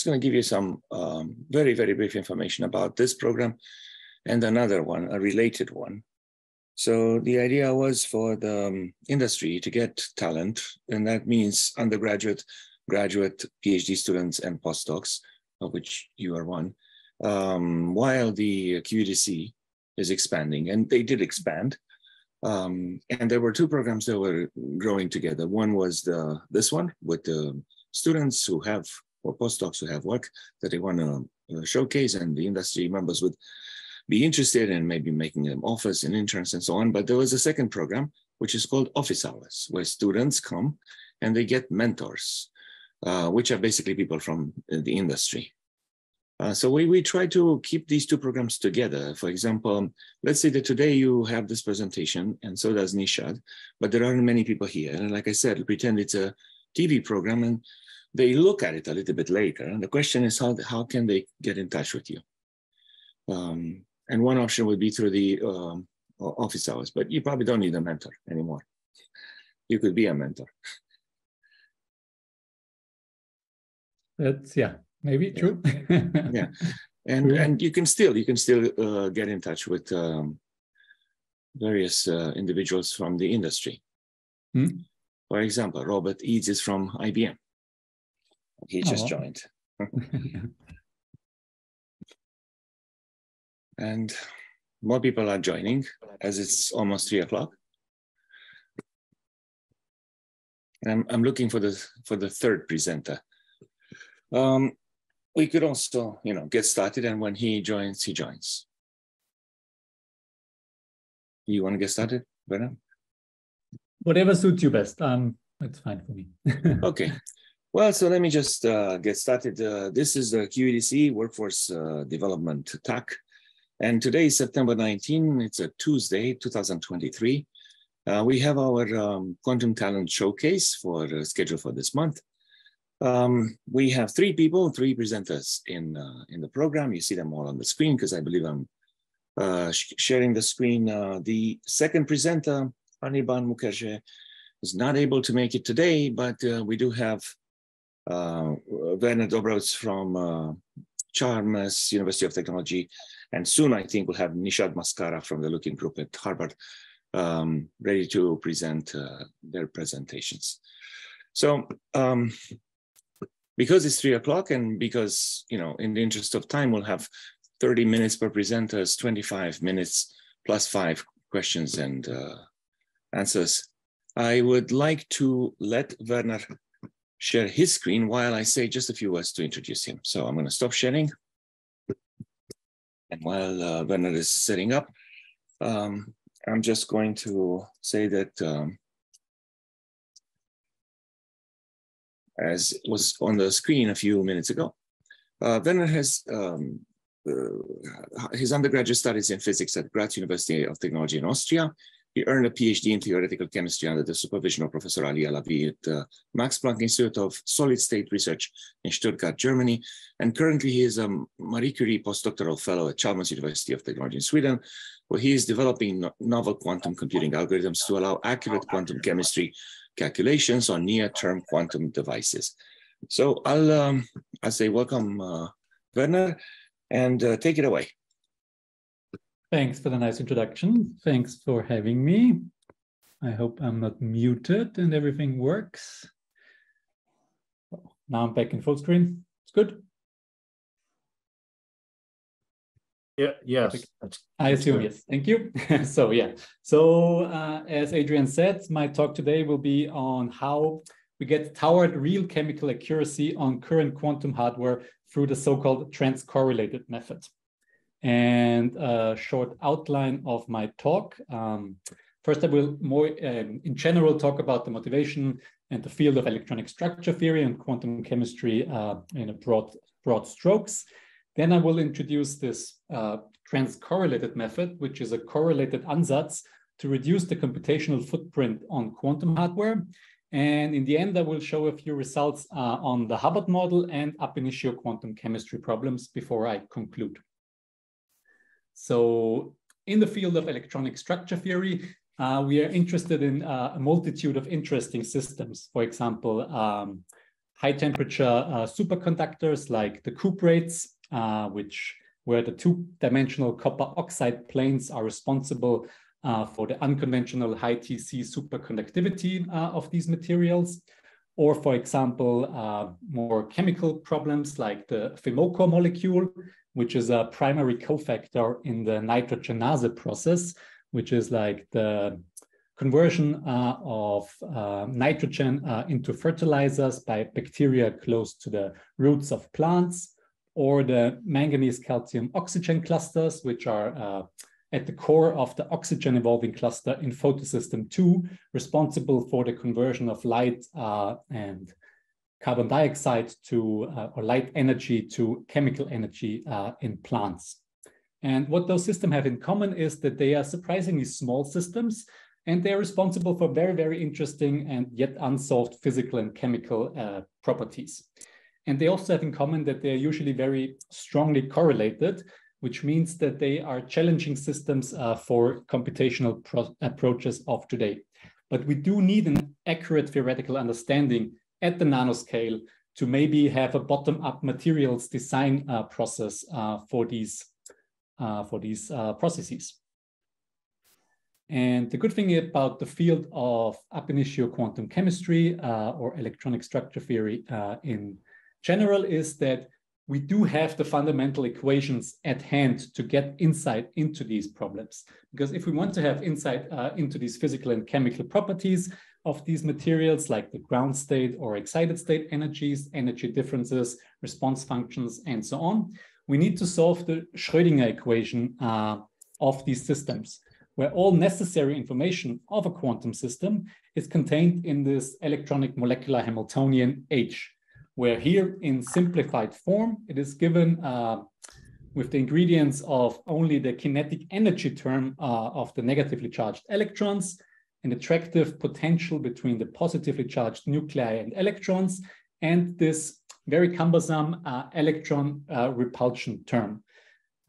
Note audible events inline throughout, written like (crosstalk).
just going to give you some um, very, very brief information about this program and another one, a related one. So the idea was for the um, industry to get talent, and that means undergraduate, graduate, PhD students, and postdocs, of which you are one, um, while the QEDC is expanding. And they did expand. Um, and there were two programs that were growing together. One was the this one with the students who have or postdocs who have work that they want to uh, showcase, and the industry members would be interested in maybe making them offers and interns and so on. But there was a second program which is called Office Hours, where students come and they get mentors, uh, which are basically people from the industry. Uh, so we, we try to keep these two programs together. For example, let's say that today you have this presentation and so does Nishad, but there aren't many people here. And like I said, pretend it's a TV program and they look at it a little bit later. And the question is how, how can they get in touch with you? Um, and one option would be through the um, office hours, but you probably don't need a mentor anymore. You could be a mentor. That's, yeah, maybe true. (laughs) yeah, and and you can still you can still uh, get in touch with um, various uh, individuals from the industry. Hmm? For example, Robert Eads is from IBM. He just joined. (laughs) and more people are joining as it's almost three o'clock. I'm, I'm looking for the for the third presenter. Um, we could also, you know, get started and when he joins, he joins. You want to get started, Bernard? Whatever suits you best. Um, it's fine for me. (laughs) okay. Well, so let me just uh, get started. Uh, this is the QEDC Workforce uh, Development TAC. And today is September 19. It's a Tuesday, 2023. Uh, we have our um, Quantum Talent Showcase for uh, scheduled for this month. Um, we have three people, three presenters in, uh, in the program. You see them all on the screen because I believe I'm uh, sh sharing the screen. Uh, the second presenter, Anirban Mukherjee, is not able to make it today, but uh, we do have uh, Werner from uh, University of Technology. And soon I think we'll have Nishad Maskara from the Lukin Group at Harvard um, ready to present their presentations. So um, because it's three o'clock and because, you know, in the interest of time, we'll have 30 minutes per presenters, 25 minutes plus five questions and uh, answers. I would like to let Werner share his screen while I say just a few words to introduce him. So I'm going to stop sharing. And while uh, Werner is setting up, um, I'm just going to say that um, as was on the screen a few minutes ago. Uh, Werner has um, uh, his undergraduate studies in physics at Graz University of Technology in Austria. He earned a PhD in theoretical chemistry under the supervision of Professor Ali Alavi at the Max Planck Institute of Solid State Research in Stuttgart, Germany. And currently he is a Marie Curie postdoctoral fellow at Chalmers University of Technology in Sweden, where he is developing no novel quantum computing algorithms to allow accurate quantum chemistry calculations on near-term quantum devices. So I'll, um, I'll say welcome, uh, Werner, and uh, take it away. Thanks for the nice introduction. Thanks for having me. I hope I'm not muted and everything works. Now I'm back in full screen. It's good. Yeah, yes. I assume yes. Thank you. (laughs) so yeah. So uh, as Adrian said, my talk today will be on how we get toward real chemical accuracy on current quantum hardware through the so-called transcorrelated method. And a short outline of my talk. Um, first, I will more um, in general talk about the motivation and the field of electronic structure theory and quantum chemistry uh, in a broad, broad strokes. Then I will introduce this uh, transcorrelated method, which is a correlated ansatz to reduce the computational footprint on quantum hardware. And in the end, I will show a few results uh, on the Hubbard model and ab initio quantum chemistry problems before I conclude. So in the field of electronic structure theory, uh, we are interested in uh, a multitude of interesting systems. For example, um, high temperature uh, superconductors like the cuprates, uh, which where the two-dimensional copper oxide planes are responsible uh, for the unconventional high TC superconductivity uh, of these materials. Or for example, uh, more chemical problems like the FeMoCo molecule, which is a primary cofactor in the nitrogenase process, which is like the conversion uh, of uh, nitrogen uh, into fertilizers by bacteria close to the roots of plants, or the manganese calcium oxygen clusters, which are uh, at the core of the oxygen evolving cluster in photosystem 2, responsible for the conversion of light uh, and carbon dioxide to, uh, or light energy to chemical energy in plants. And what those systems have in common is that they are surprisingly small systems and they're responsible for very, very interesting and yet unsolved physical and chemical uh, properties. And they also have in common that they're usually very strongly correlated, which means that they are challenging systems uh, for computational approaches of today. But we do need an accurate theoretical understanding at the nanoscale to maybe have a bottom-up materials design uh, process uh, for these, uh, for these uh, processes. And the good thing about the field of ab initio quantum chemistry uh, or electronic structure theory in general is that we do have the fundamental equations at hand to get insight into these problems. Because if we want to have insight uh, into these physical and chemical properties of these materials, like the ground state or excited state energies, energy differences, response functions, and so on, we need to solve the Schrödinger equation uh, of these systems where all necessary information of a quantum system is contained in this electronic molecular Hamiltonian H, where here in simplified form, it is given uh, with the ingredients of only the kinetic energy term uh, of the negatively charged electrons, an attractive potential between the positively charged nuclei and electrons, and this very cumbersome uh, electron uh, repulsion term.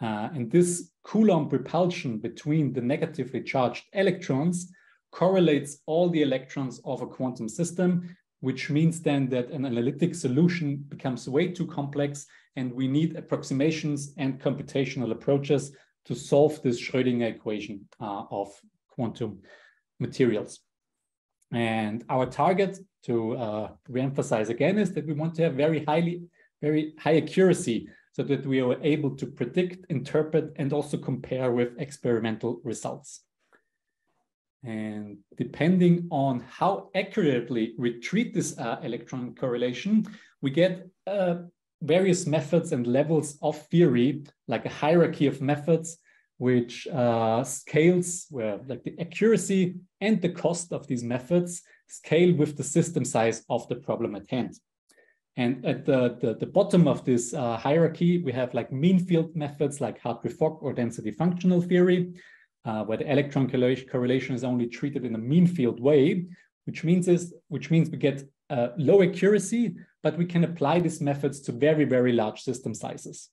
Uh, and this Coulomb repulsion between the negatively charged electrons correlates all the electrons of a quantum system, which means then that an analytic solution becomes way too complex and we need approximations and computational approaches to solve this Schrödinger equation uh, of quantum materials. And our target, to uh, reemphasize again, is that we want to have very highly, very high accuracy so that we are able to predict, interpret, and also compare with experimental results. And depending on how accurately we treat this uh, electron correlation, we get uh, various methods and levels of theory, like a hierarchy of methods, which uh, scales where like the accuracy and the cost of these methods scale with the system size of the problem at hand. And at the, the, the bottom of this uh, hierarchy, we have like mean field methods like Hartree-Fock or density functional theory, uh, where the electron correlation is only treated in a mean field way, which means is which means we get uh, low accuracy, but we can apply these methods to very, very large system sizes.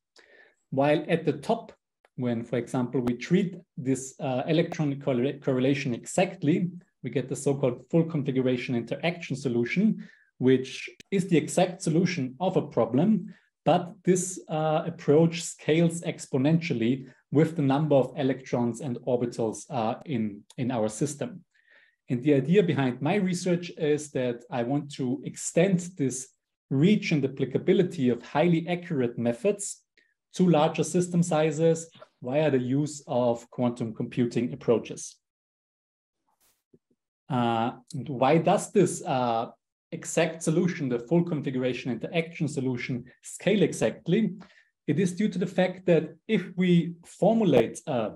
While at the top, when, for example, we treat this uh, electron correlation exactly, we get the so-called full configuration interaction solution, which is the exact solution of a problem, but this uh, approach scales exponentially with the number of electrons and orbitals uh, in, in our system. And the idea behind my research is that I want to extend this reach and applicability of highly accurate methods to larger system sizes via the use of quantum computing approaches. Uh, why does this uh, exact solution, the full configuration interaction solution, scale exactly, it is due to the fact that if we formulate a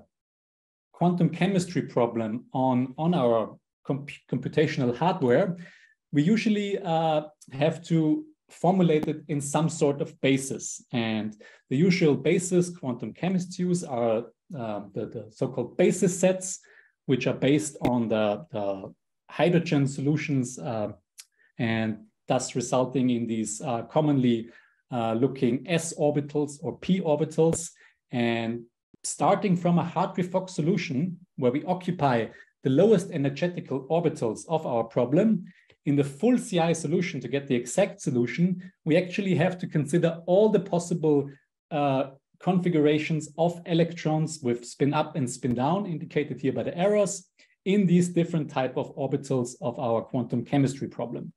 quantum chemistry problem on, on our comp computational hardware, we usually uh, have to formulate it in some sort of basis. And the usual basis quantum chemists use are uh, the, the so-called basis sets, which are based on the, the hydrogen solutions uh, and thus resulting in these uh, commonly uh, looking s orbitals or p orbitals. And starting from a Hartree-Fock solution where we occupy the lowest energetical orbitals of our problem, in the full CI solution, to get the exact solution, we actually have to consider all the possible uh, configurations of electrons with spin up and spin down, indicated here by the arrows, in these different type of orbitals of our quantum chemistry problem.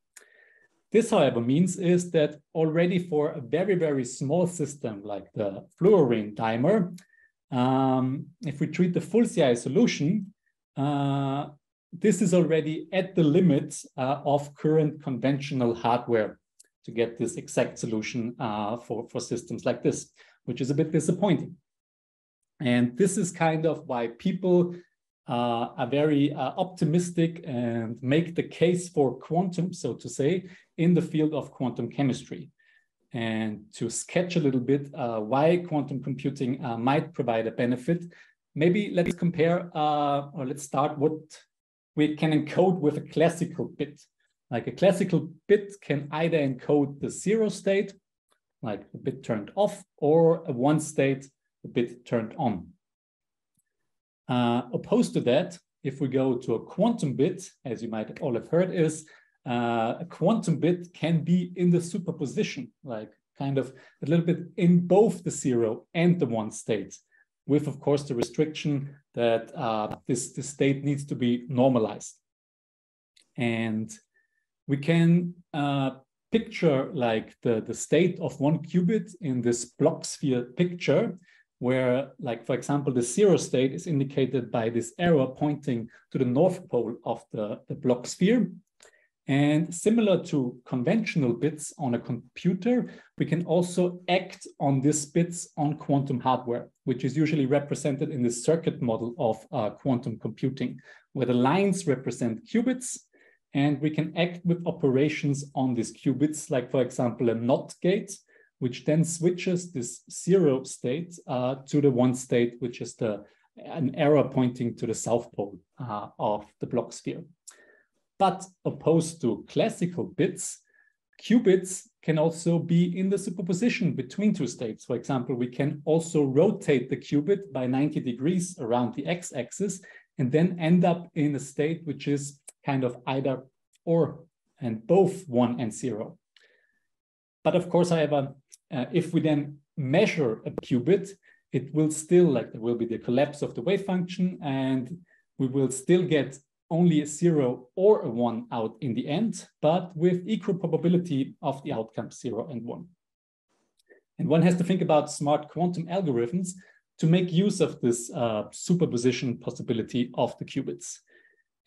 This, however, means is that already for a very, very small system like the fluorine dimer, um, if we treat the full CI solution, uh, this is already at the limit uh, of current conventional hardware to get this exact solution uh, for, for systems like this, which is a bit disappointing. And this is kind of why people uh, are very uh, optimistic and make the case for quantum, so to say, in the field of quantum chemistry. And to sketch a little bit uh, why quantum computing uh, might provide a benefit, maybe let's compare uh, or let's start what we can encode with a classical bit. Like a classical bit can either encode the zero state, like a bit turned off, or a one state, a bit turned on. Uh, opposed to that, if we go to a quantum bit, as you might all have heard, is uh, a quantum bit can be in the superposition, like kind of a little bit in both the zero and the one state, with, of course, the restriction that uh, this, this state needs to be normalized. And we can uh, picture like the, the state of one qubit in this Bloch sphere picture where, like, for example, the zero state is indicated by this arrow pointing to the north pole of the, the Bloch sphere. And similar to conventional bits on a computer, we can also act on these bits on quantum hardware, which is usually represented in the circuit model of uh, quantum computing, where the lines represent qubits, and we can act with operations on these qubits, like, for example, a NOT gate, which then switches this zero state uh, to the one state, which is the an arrow pointing to the south pole uh, of the Bloch sphere. But opposed to classical bits, qubits can also be in the superposition between two states. For example, we can also rotate the qubit by 90 degrees around the x-axis and then end up in a state which is kind of either or and both one and zero. But of course, however, uh, if we then measure a qubit, it will still like there will be the collapse of the wave function and we will still get only a zero or a one out in the end, but with equal probability of the outcome zero and one. And one has to think about smart quantum algorithms to make use of this uh, superposition possibility of the qubits.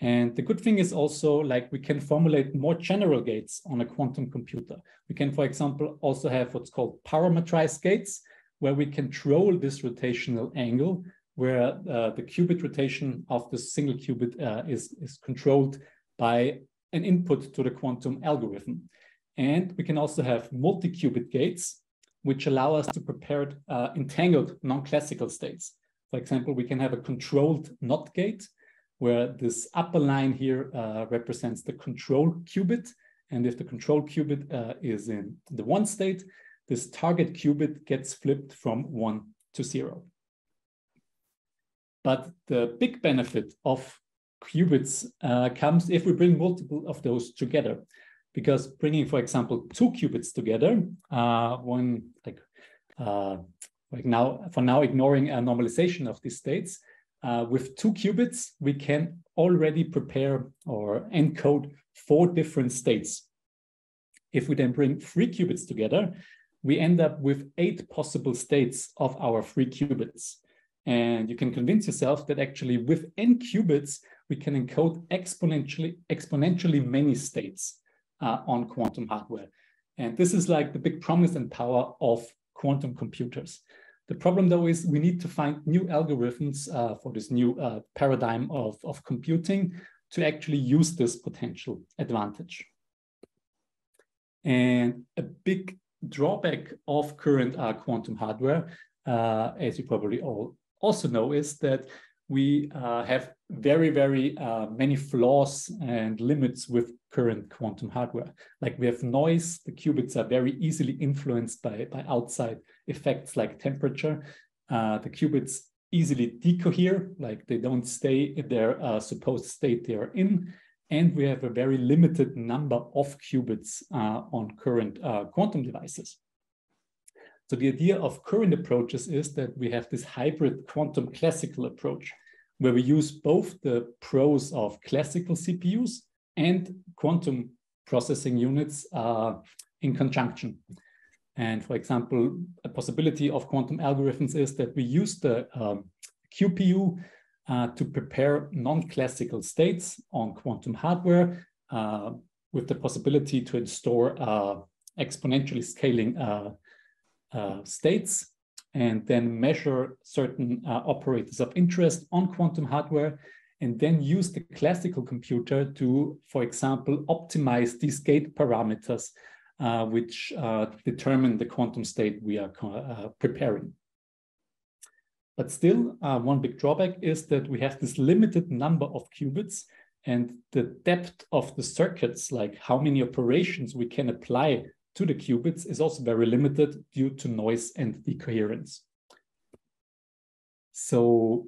And the good thing is also like we can formulate more general gates on a quantum computer. We can, for example, also have what's called parametrized gates, where we control this rotational angle, where uh, the qubit rotation of the single qubit uh, is, is controlled by an input to the quantum algorithm. And we can also have multi-qubit gates, which allow us to prepare uh, entangled non-classical states. For example, we can have a controlled NOT gate, where this upper line here uh, represents the control qubit. And if the control qubit uh, is in the one state, this target qubit gets flipped from one to zero. But the big benefit of qubits uh, comes if we bring multiple of those together. Because bringing, for example, two qubits together, uh, one like, uh, like now, for now ignoring a normalization of these states, uh, with two qubits, we can already prepare or encode four different states. If we then bring three qubits together, we end up with eight possible states of our three qubits. And you can convince yourself that actually with n qubits, we can encode exponentially, exponentially many states uh, on quantum hardware. And this is like the big promise and power of quantum computers. The problem though is we need to find new algorithms uh, for this new uh, paradigm of, of computing to actually use this potential advantage. And a big drawback of current uh, quantum hardware, uh, as you probably all also know, is that we uh, have very, very uh, many flaws and limits with current quantum hardware. Like we have noise, the qubits are very easily influenced by, by outside effects like temperature. Uh, the qubits easily decohere, like they don't stay in their uh, supposed state they are in. and we have a very limited number of qubits uh, on current uh, quantum devices. So the idea of current approaches is that we have this hybrid quantum classical approach, where we use both the pros of classical CPUs and quantum processing units uh, in conjunction. And for example, a possibility of quantum algorithms is that we use the um, QPU uh, to prepare non-classical states on quantum hardware uh, with the possibility to store uh, exponentially scaling uh, states and then measure certain uh, operators of interest on quantum hardware and then use the classical computer to, for example, optimize these gate parameters uh, which uh, determine the quantum state we are uh, preparing. But still, one big drawback is that we have this limited number of qubits and the depth of the circuits, like how many operations we can apply to the qubits is also very limited due to noise and decoherence. So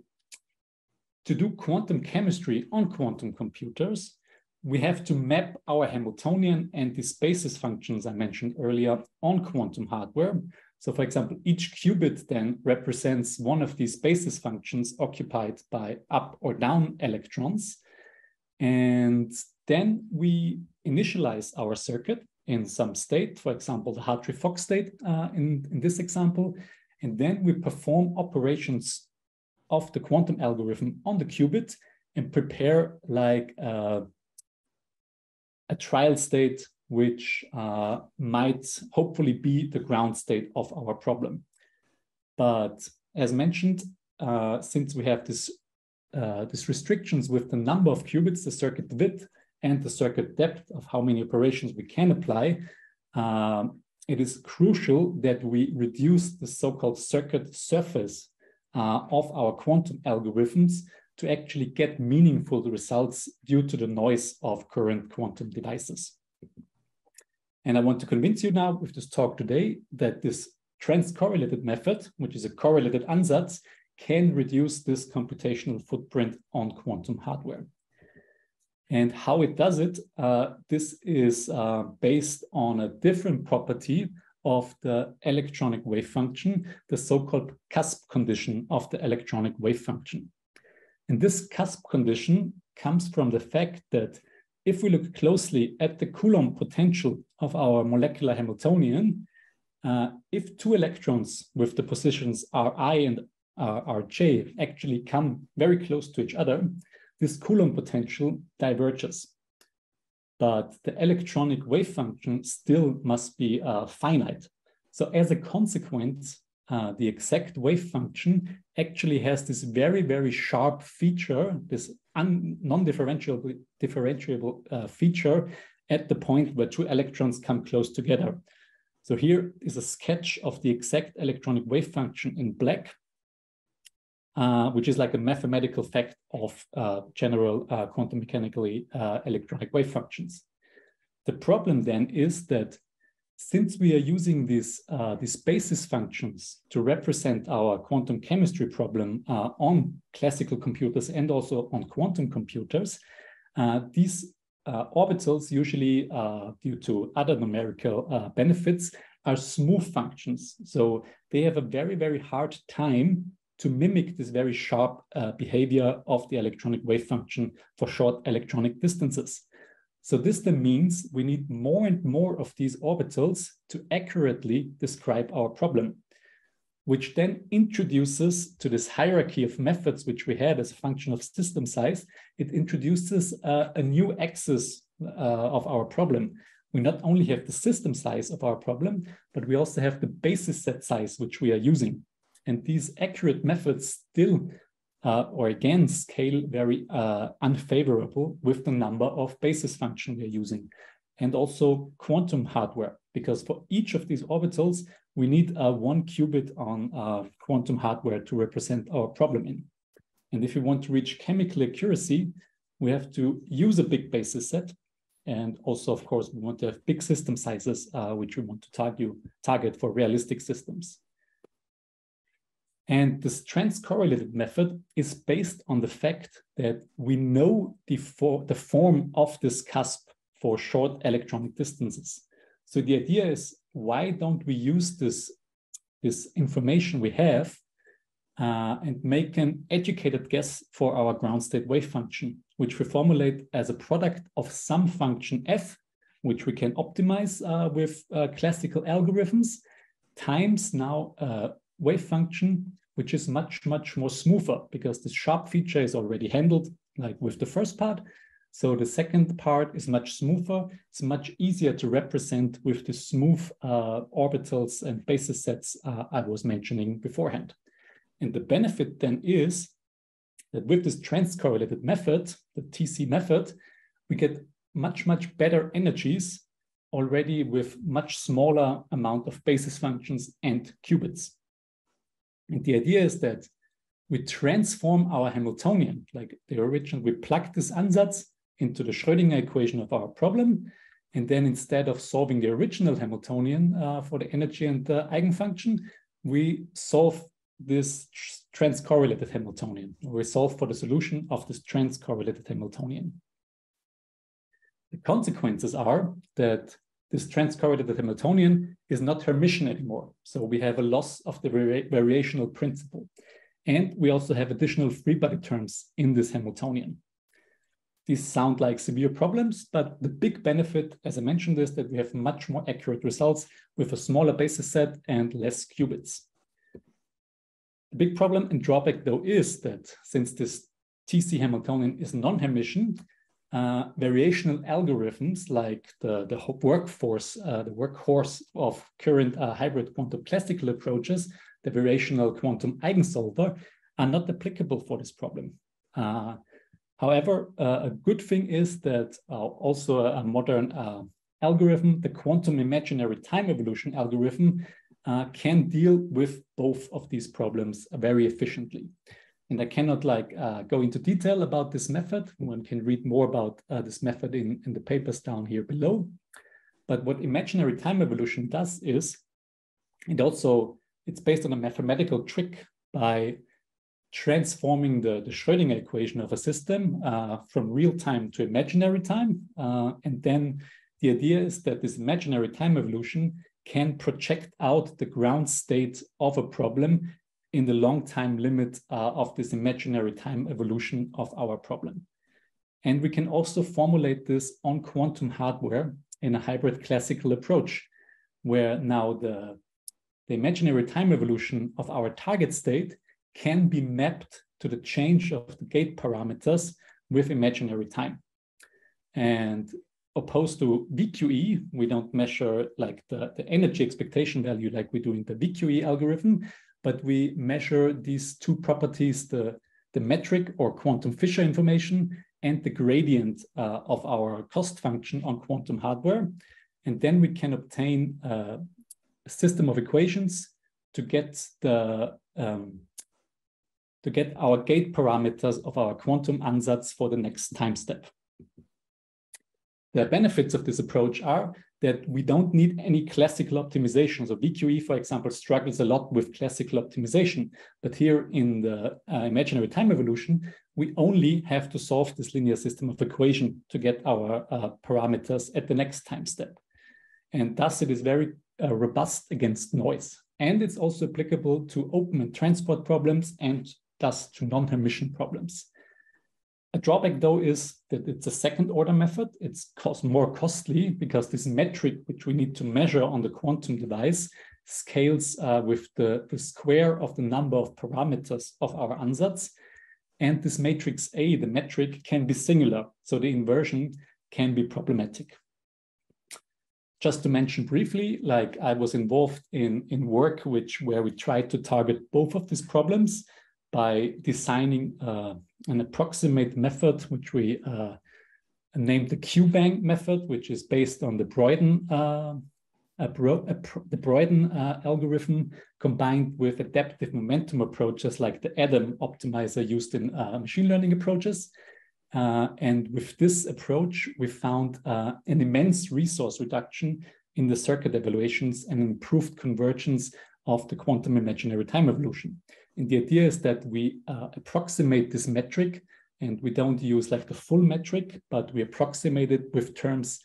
to do quantum chemistry on quantum computers, we have to map our Hamiltonian and the basis functions I mentioned earlier on quantum hardware. So for example, each qubit then represents one of these basis functions occupied by up or down electrons. And then we initialize our circuit in some state, for example, the Hartree-Fock state uh, in, in this example. And then we perform operations of the quantum algorithm on the qubit and prepare like uh, a trial state which uh, might hopefully be the ground state of our problem. But as mentioned, uh, since we have this, uh, these restrictions with the number of qubits, the circuit width, and the circuit depth of how many operations we can apply, um, it is crucial that we reduce the so-called circuit surface uh, of our quantum algorithms to actually get meaningful results due to the noise of current quantum devices. And I want to convince you now with this talk today that this transcorrelated method, which is a correlated ansatz, can reduce this computational footprint on quantum hardware. And how it does it, uh, this is uh, based on a different property of the electronic wave function, the so-called cusp condition of the electronic wave function. And this cusp condition comes from the fact that if we look closely at the Coulomb potential of our molecular Hamiltonian, uh, if two electrons with the positions Ri and uh, Rj actually come very close to each other, this Coulomb potential diverges. But the electronic wave function still must be uh, finite. So as a consequence, uh, the exact wave function actually has this very, very sharp feature, this non-differentiable differentiable uh, feature at the point where two electrons come close together. So here is a sketch of the exact electronic wave function in black, uh, which is like a mathematical fact of uh, general uh, quantum mechanically uh, electronic wave functions. The problem then is that since we are using these, uh, these basis functions to represent our quantum chemistry problem on classical computers and also on quantum computers, these orbitals usually due to other numerical benefits are smooth functions. So they have a very, very hard time to mimic this very sharp behavior of the electronic wave function for short electronic distances. So this then means we need more and more of these orbitals to accurately describe our problem, which then introduces to this hierarchy of methods which we had as a function of system size, it introduces uh, a new axis uh, of our problem. We not only have the system size of our problem, but we also have the basis set size which we are using. And these accurate methods still uh, or again scale very uh, unfavorable with the number of basis function we're using. And also quantum hardware, because for each of these orbitals, we need uh, one qubit on uh, quantum hardware to represent our problem in. And if we want to reach chemical accuracy, we have to use a big basis set. And also, of course, we want to have big system sizes, uh, which we want to target, target for realistic systems. And this trans-correlated method is based on the fact that we know the, for, the form of this cusp for short electronic distances. So the idea is, why don't we use this, this information we have uh, and make an educated guess for our ground state wave function, which we formulate as a product of some function f, which we can optimize uh, with uh, classical algorithms, times now a wave function which is much, much more smoother because the sharp feature is already handled like with the first part. So the second part is much smoother. It's much easier to represent with the smooth uh, orbitals and basis sets uh, I was mentioning beforehand. And the benefit then is that with this trans-correlated method, the TC method, we get much, much better energies already with much smaller amount of basis functions and qubits. And the idea is that we transform our Hamiltonian, like the original, we plug this ansatz into the Schrödinger equation of our problem. And then instead of solving the original Hamiltonian uh, for the energy and the eigenfunction, we solve this trans-correlated Hamiltonian. We solve for the solution of this trans-correlated Hamiltonian. The consequences are that this trans-correlated Hamiltonian is not Hermitian anymore. So we have a loss of the vari variational principle. And we also have additional free body terms in this Hamiltonian. These sound like severe problems, but the big benefit, as I mentioned, is that we have much more accurate results with a smaller basis set and less qubits. The big problem and drawback, though, is that since this TC Hamiltonian is non-Hermitian, uh, variational algorithms like the, the workforce, uh, the workhorse of current uh, hybrid quantum classical approaches, the variational quantum eigensolver, are not applicable for this problem. Uh, however, uh, a good thing is that uh, also a modern algorithm, the quantum imaginary time evolution algorithm, can deal with both of these problems very efficiently. And I cannot like uh, go into detail about this method. One can read more about uh, this method in, in the papers down here below. But what imaginary time evolution does is it also, it's based on a mathematical trick by transforming the, the Schrodinger equation of a system uh, from real time to imaginary time. Uh, and then the idea is that this imaginary time evolution can project out the ground state of a problem in the long time limit uh, of this imaginary time evolution of our problem. And we can also formulate this on quantum hardware in a hybrid classical approach, where now the, the imaginary time evolution of our target state can be mapped to the change of the gate parameters with imaginary time. And opposed to VQE, we don't measure like the, the energy expectation value like we do in the VQE algorithm, but we measure these two properties, the, the metric or quantum Fisher information and the gradient uh, of our cost function on quantum hardware. And then we can obtain uh, a system of equations to get the um, to get our gate parameters of our quantum ansatz for the next time step. The benefits of this approach are that we don't need any classical optimization. So VQE, for example, struggles a lot with classical optimization. But here in the uh, imaginary time evolution, we only have to solve this linear system of equation to get our uh, parameters at the next time step. And thus it is very uh, robust against noise. And it's also applicable to open and transport problems and thus to non-Hermitian problems. A drawback, though, is that it's a second order method. It's cost more costly because this metric, which we need to measure on the quantum device, scales uh, with the, the square of the number of parameters of our ansatz. And this matrix A, the metric, can be singular. So the inversion can be problematic. Just to mention briefly, like I was involved in, in work which where we tried to target both of these problems by designing uh, an approximate method, which we uh, named the QBANG method, which is based on the Broyden, uh, the Broyden uh, algorithm combined with adaptive momentum approaches like the ADAM optimizer used in uh, machine learning approaches. Uh, and with this approach, we found an immense resource reduction in the circuit evaluations and improved convergence of the quantum imaginary time evolution. And the idea is that we uh, approximate this metric and we don't use like the full metric, but we approximate it with terms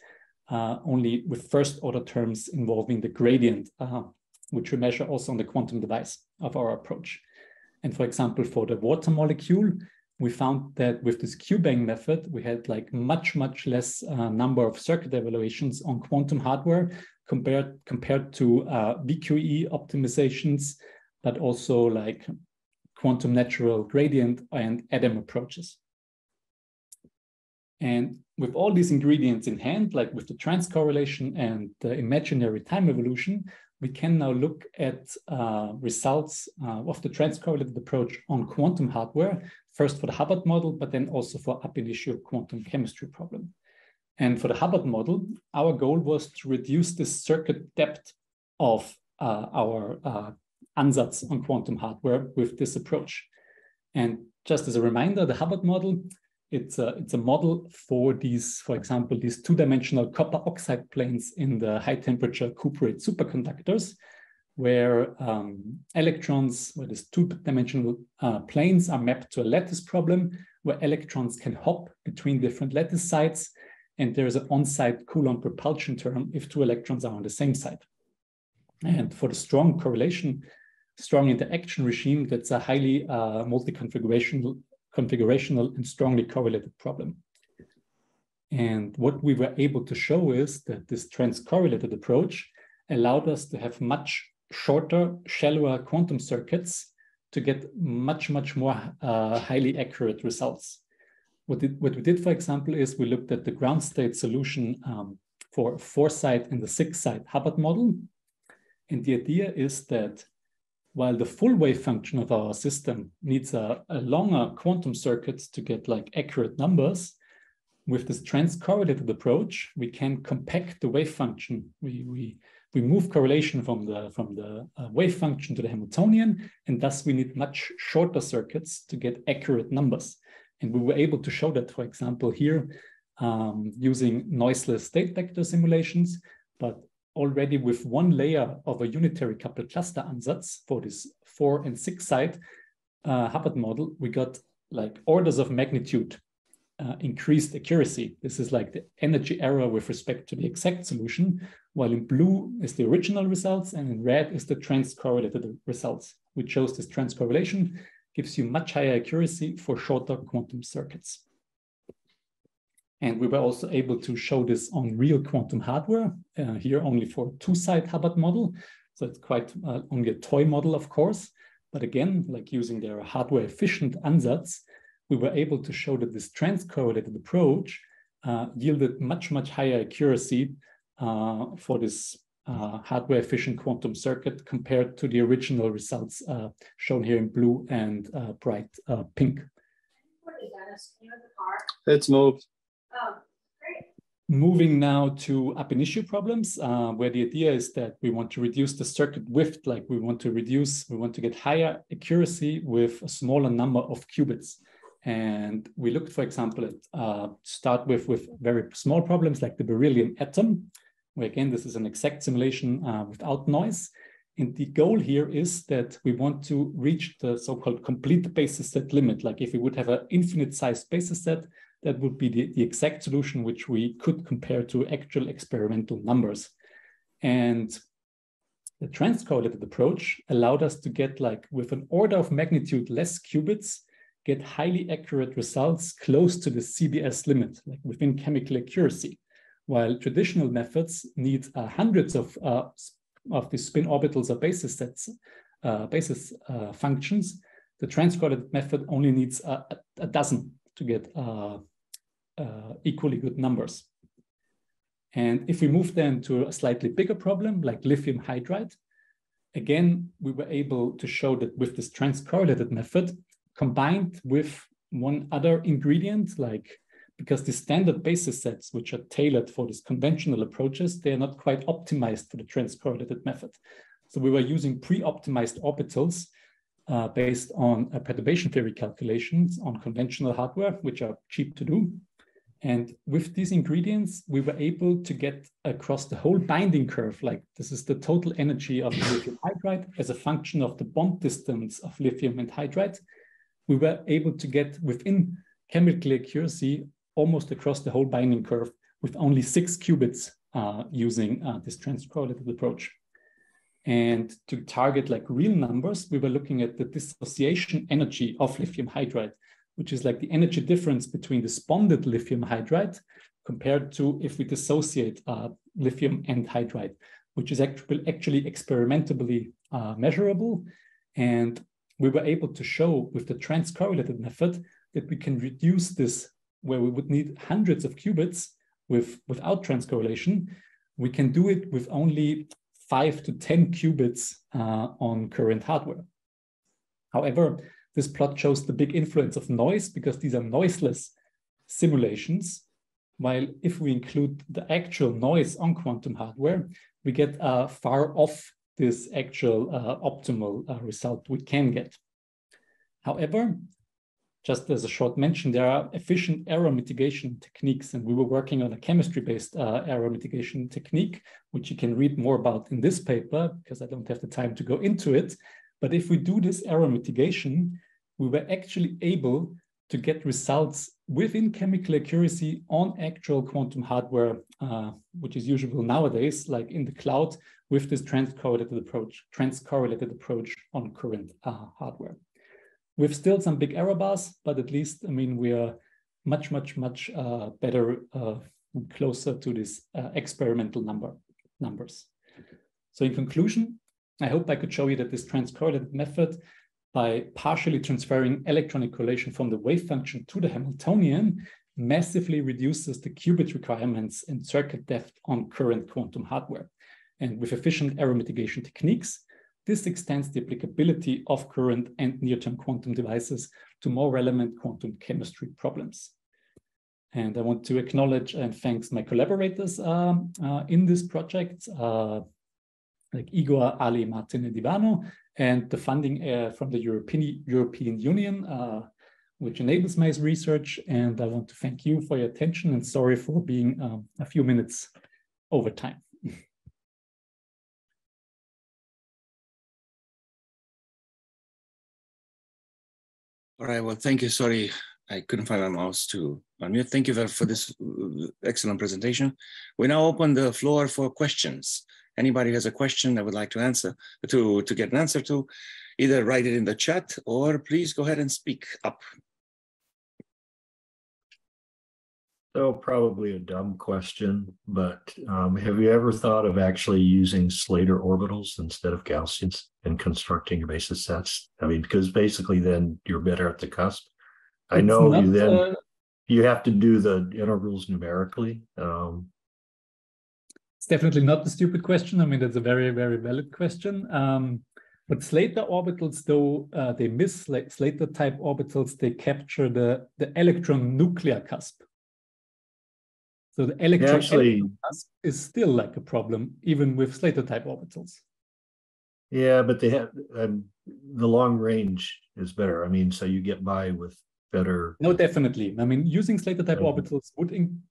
uh, only with first order terms involving the gradient, uh, which we measure also on the quantum device of our approach. And for example, for the water molecule, we found that with this QBANG method, we had like much, much less uh, number of circuit evaluations on quantum hardware compared, compared to uh, VQE optimizations, but also like quantum natural gradient and ADAM approaches. And with all these ingredients in hand, like with the transcorrelation and the imaginary time evolution, we can now look at uh, results uh, of the transcorrelated approach on quantum hardware, first for the Hubbard model, but then also for ab initio quantum chemistry problem. And for the Hubbard model, our goal was to reduce the circuit depth of uh, our uh, ansatz on quantum hardware with this approach. And just as a reminder, the Hubbard model it's a, it's a model for these, for example, these two-dimensional copper oxide planes in the high-temperature cuprate superconductors, where um, electrons, where these two-dimensional uh, planes are mapped to a lattice problem, where electrons can hop between different lattice sites, and there is an on-site Coulomb propulsion term if two electrons are on the same site. And for the strong correlation, strong interaction regime, that's a highly uh, multi-configurational configurational and strongly correlated problem. And what we were able to show is that this transcorrelated approach allowed us to have much shorter, shallower quantum circuits to get much, much more uh, highly accurate results. What, what we did, for example, is we looked at the ground state solution um, for four site and the six site Hubbard model. And the idea is that while the full wave function of our system needs a, a longer quantum circuit to get like accurate numbers, with this transcorrelated approach, we can compact the wave function. We, we, we move correlation from the, from the uh, wave function to the Hamiltonian, and thus we need much shorter circuits to get accurate numbers. And we were able to show that, for example, here um, using noiseless state vector simulations, but already with one layer of a unitary coupled cluster ansatz for this four and six side uh, Hubbard model, we got like orders of magnitude uh, increased accuracy. This is like the energy error with respect to the exact solution, while in blue is the original results and in red is the transcorrelated results. We chose this transcorrelation, gives you much higher accuracy for shorter quantum circuits. And we were also able to show this on real quantum hardware, uh, here only for two-side Hubbard model. So it's quite uh, only a toy model, of course. But again, like using their hardware efficient ansatz, we were able to show that this transcorrelated approach uh, yielded much, much higher accuracy uh, for this uh, hardware efficient quantum circuit compared to the original results uh, shown here in blue and bright pink. Moving now to ab initio problems, uh, where the idea is that we want to reduce the circuit width, like we want to reduce, we want to get higher accuracy with a smaller number of qubits. And we looked, for example, at uh, start with, with very small problems like the beryllium atom, where again, this is an exact simulation uh, without noise. And the goal here is that we want to reach the so-called complete basis set limit. Like if we would have an infinite size basis set, that would be the, the exact solution which we could compare to actual experimental numbers. And the transcorrelated approach allowed us to get like with an order of magnitude less qubits, get highly accurate results close to the CBS limit, like within chemical accuracy. While traditional methods need uh, hundreds of, uh, of the spin orbitals or basis sets, uh, basis uh, functions, the transcorrelated method only needs a, a dozen to get uh, equally good numbers. And if we move then to a slightly bigger problem like lithium hydride, again, we were able to show that with this transcorrelated method, combined with one other ingredient, like because the standard basis sets, which are tailored for these conventional approaches, they are not quite optimized for the transcorrelated method. So we were using pre-optimized orbitals uh, based on perturbation theory calculations on conventional hardware, which are cheap to do. And with these ingredients, we were able to get across the whole binding curve, like this is the total energy of lithium hydride as a function of the bond distance of lithium and hydride. We were able to get within chemical accuracy almost across the whole binding curve with only six qubits uh, using uh, this transcorrelated approach. And to target like real numbers, we were looking at the dissociation energy of lithium hydride which is like the energy difference between the bonded lithium hydride compared to if we dissociate uh, lithium and hydride, which is actually, actually experimentally uh, measurable. And we were able to show with the transcorrelated method that we can reduce this where we would need hundreds of qubits with, without transcorrelation. We can do it with only five to 10 qubits uh, on current hardware. However, this plot shows the big influence of noise because these are noiseless simulations. While if we include the actual noise on quantum hardware, we get uh, far off this actual uh, optimal uh, result we can get. However, just as a short mention, there are efficient error mitigation techniques, and we were working on a chemistry-based uh, error mitigation technique, which you can read more about in this paper, because I don't have the time to go into it. But if we do this error mitigation, we were actually able to get results within chemical accuracy on actual quantum hardware, uh, which is usual nowadays, like in the cloud, with this transcorrelated approach, transcorrelated approach on current uh, hardware. With still some big error bars, but at least, I mean, we are much, much, much uh, better, uh, closer to these uh, experimental number numbers. So in conclusion, I hope I could show you that this transcorrelated method by partially transferring electronic correlation from the wave function to the Hamiltonian massively reduces the qubit requirements and circuit depth on current quantum hardware. And with efficient error mitigation techniques, this extends the applicability of current and near-term quantum devices to more relevant quantum chemistry problems. And I want to acknowledge and thanks my collaborators uh, uh, in this project, uh, like Igor, Ali, Martin, and Ivano, and the funding uh, from the European, European Union, uh, which enables my research. And I want to thank you for your attention and sorry for being um, a few minutes over time. (laughs) All right, well, thank you. Sorry, I couldn't find my mouse to unmute. Thank you for this excellent presentation. We now open the floor for questions anybody has a question that would like to answer, to, to get an answer to, either write it in the chat or please go ahead and speak up. So probably a dumb question, but um, have you ever thought of actually using Slater orbitals instead of Gaussians and constructing your basis sets? I mean, because basically then you're better at the cusp. I it's know you then uh... you have to do the integrals numerically, um, it's definitely not a stupid question. I mean, that's a very, very valid question. Um, but Slater orbitals, though uh, they miss like Slater type orbitals, they capture the, the electron nuclear cusp. So the electron, actually, cusp is still like a problem, even with Slater type orbitals. Yeah, but they have um, the long range is better. I mean, so you get by with better. No, definitely. I mean, using Slater type um, orbitals would in,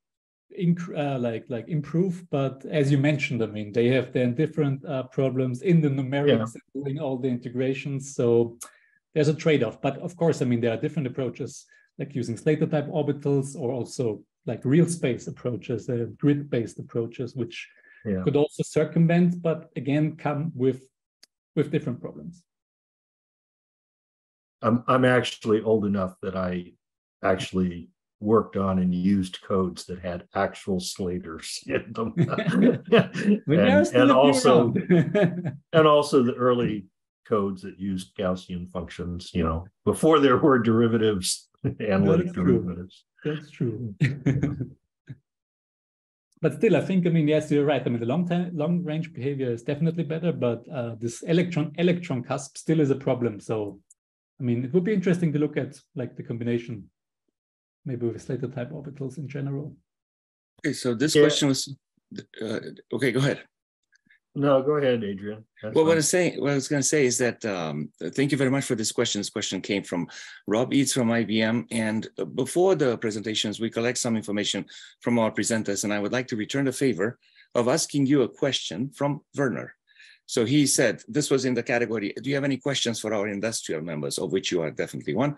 uh, like like improve but as you mentioned i mean they have then different uh, problems in the numerics yeah. doing all the integrations so there's a trade-off but of course i mean there are different approaches like using slater type orbitals or also like real space approaches uh, grid based approaches which yeah. could also circumvent but again come with with different problems i'm i'm actually old enough that i actually worked on and used codes that had actual slaters (laughs) in them. (laughs) and, and also (laughs) and also the early codes that used Gaussian functions, you know, before there were derivatives, analytic That's derivatives. That's true. but still, I think, I mean, yes, you're right. I mean, the long time, long range behavior is definitely better, but uh, this electron electron cusp still is a problem. So, I mean, it would be interesting to look at like the combination maybe with Slater type orbitals in general. Okay, so this yeah. question was, uh, okay, go ahead. No, go ahead, Adrian. That's well, what I was saying, what I was going to say is that um, thank you very much for this question. This question came from Rob Eads from IBM, and before the presentations, we collect some information from our presenters, and I would like to return the favor of asking you a question from Werner. So he said, this was in the category, do you have any questions for our industrial members, of which you are definitely one?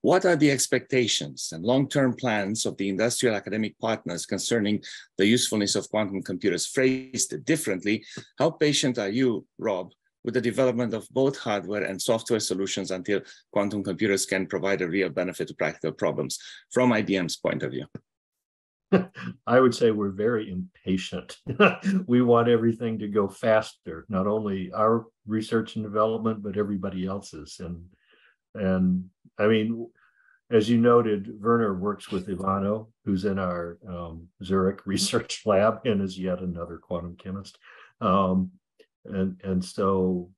What are the expectations and long-term plans of the industrial academic partners concerning the usefulness of quantum computers? Phrased differently, how patient are you, Rob, with the development of both hardware and software solutions until quantum computers can provide a real benefit to practical problems from IBM's point of view? (laughs) I would say we're very impatient. (laughs) we want everything to go faster, not only our research and development, but everybody else's. And and I mean, as you noted, Werner works with Ivano, who's in our um, Zurich research (laughs) lab and is yet another quantum chemist. Um, and and so,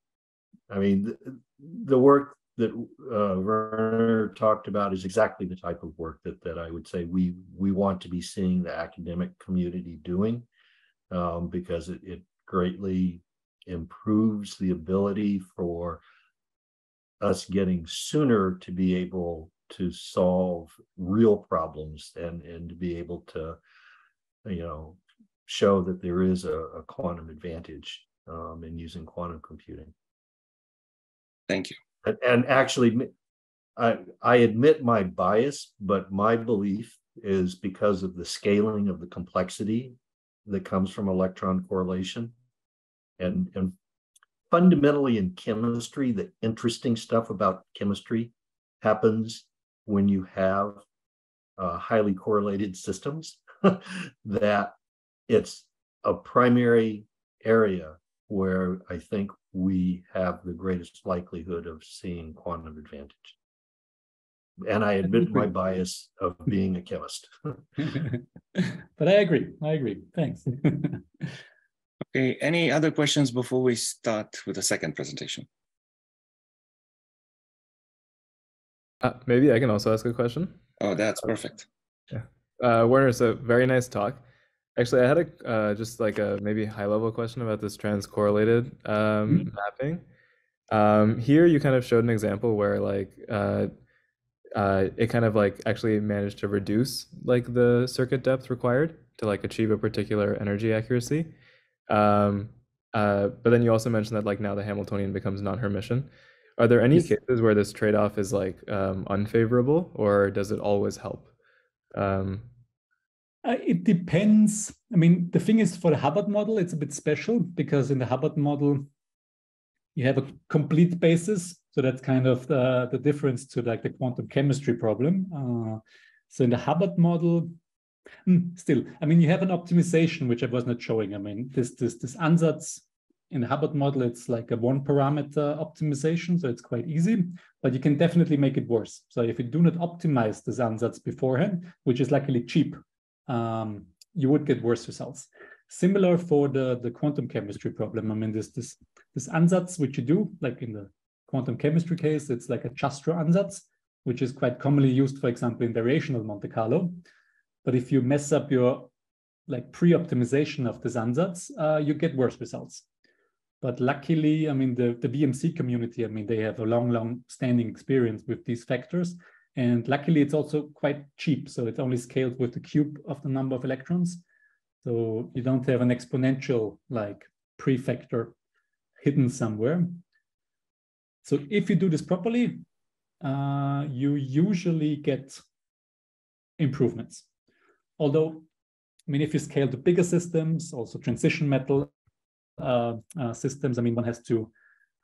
I mean, the, the work that uh, Werner talked about is exactly the type of work that that I would say we we want to be seeing the academic community doing, um, because it, it greatly improves the ability for us getting sooner to be able to solve real problems and and to be able to you know show that there is a, a quantum advantage um, in using quantum computing. Thank you and, actually I, I admit my bias, but my belief is because of the scaling of the complexity that comes from electron correlation. And, and fundamentally in chemistry, the interesting stuff about chemistry happens when you have uh, highly correlated systems, (laughs) that it's a primary area where I think we have the greatest likelihood of seeing quantum advantage. And I admit my bias of being a chemist. (laughs) but I agree. I agree. Thanks. okay. Any other questions before we start with the second presentation? Uh, maybe I can also ask a question. Oh, that's perfect. Yeah. Uh, Werner, it's a very nice talk. Actually, I had a uh, just like a maybe high level question about this trans-correlated um, mm-hmm. mapping. Um, here, you kind of showed an example where like uh, uh, it kind of like actually managed to reduce like the circuit depth required to like achieve a particular energy accuracy. Um, uh, but then you also mentioned that like now the Hamiltonian becomes non-Hermitian. Are there any yes. cases where this trade-off is like um, unfavorable, or does it always help? Um, uh, it depends. I mean, the thing is for the Hubbard model, it's a bit special because in the Hubbard model, you have a complete basis. So that's kind of the, the difference to like the quantum chemistry problem. Uh, so in the Hubbard model, hmm, still, I mean, you have an optimization, which I was not showing. I mean, this, this, this ansatz in the Hubbard model, it's like a one parameter optimization. So it's quite easy, but you can definitely make it worse. So if you do not optimize this ansatz beforehand, which is luckily cheap, um, you would get worse results. Similar for the, the quantum chemistry problem. I mean, this, this, this ansatz, which you do, like in the quantum chemistry case, it's like a Jastrow ansatz, which is quite commonly used, for example, in variational Monte Carlo. But if you mess up your like pre-optimization of this ansatz, uh, you get worse results. But luckily, I mean, the, the VMC community, I mean, they have a long, long standing experience with these factors. And luckily, it's also quite cheap. So it's only scaled with the cube of the number of electrons. So you don't have an exponential like prefactor hidden somewhere. So if you do this properly, uh, you usually get improvements. Although, I mean, if you scale to bigger systems, also transition metal uh, uh, systems, I mean, one has to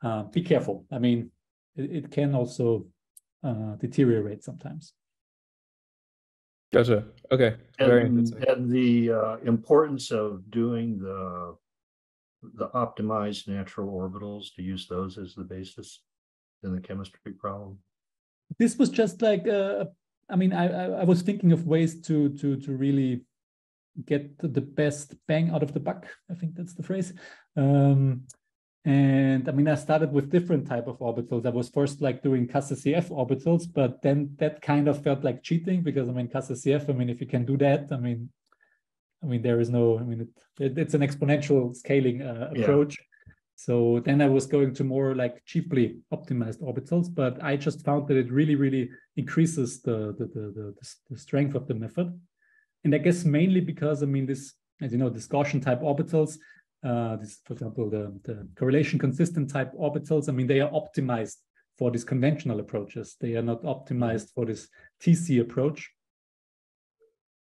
uh, be careful. I mean, it, it can also uh, deteriorate sometimes. Gotcha. Okay. And, and the uh, importance of doing the the optimized natural orbitals to use those as the basis in the chemistry problem. This was just like uh, I mean, I, I was thinking of ways to to to really get the best bang out of the buck. I think that's the phrase. Um, and I mean, I started with different type of orbitals. I was first like doing CASSCF orbitals, but then that kind of felt like cheating because I mean, CASSCF, I mean, if you can do that, I mean, I mean, there is no, I mean, it, it, it's an exponential scaling uh, approach. Yeah. So then I was going to more like cheaply optimized orbitals, but I just found that it really, really increases the, the, the, the, the strength of the method. And I guess mainly because, I mean, this, as you know, this Gaussian type orbitals, uh, this, for example, the, the correlation consistent type orbitals, I mean, they are optimized for these conventional approaches. They are not optimized for this TC approach.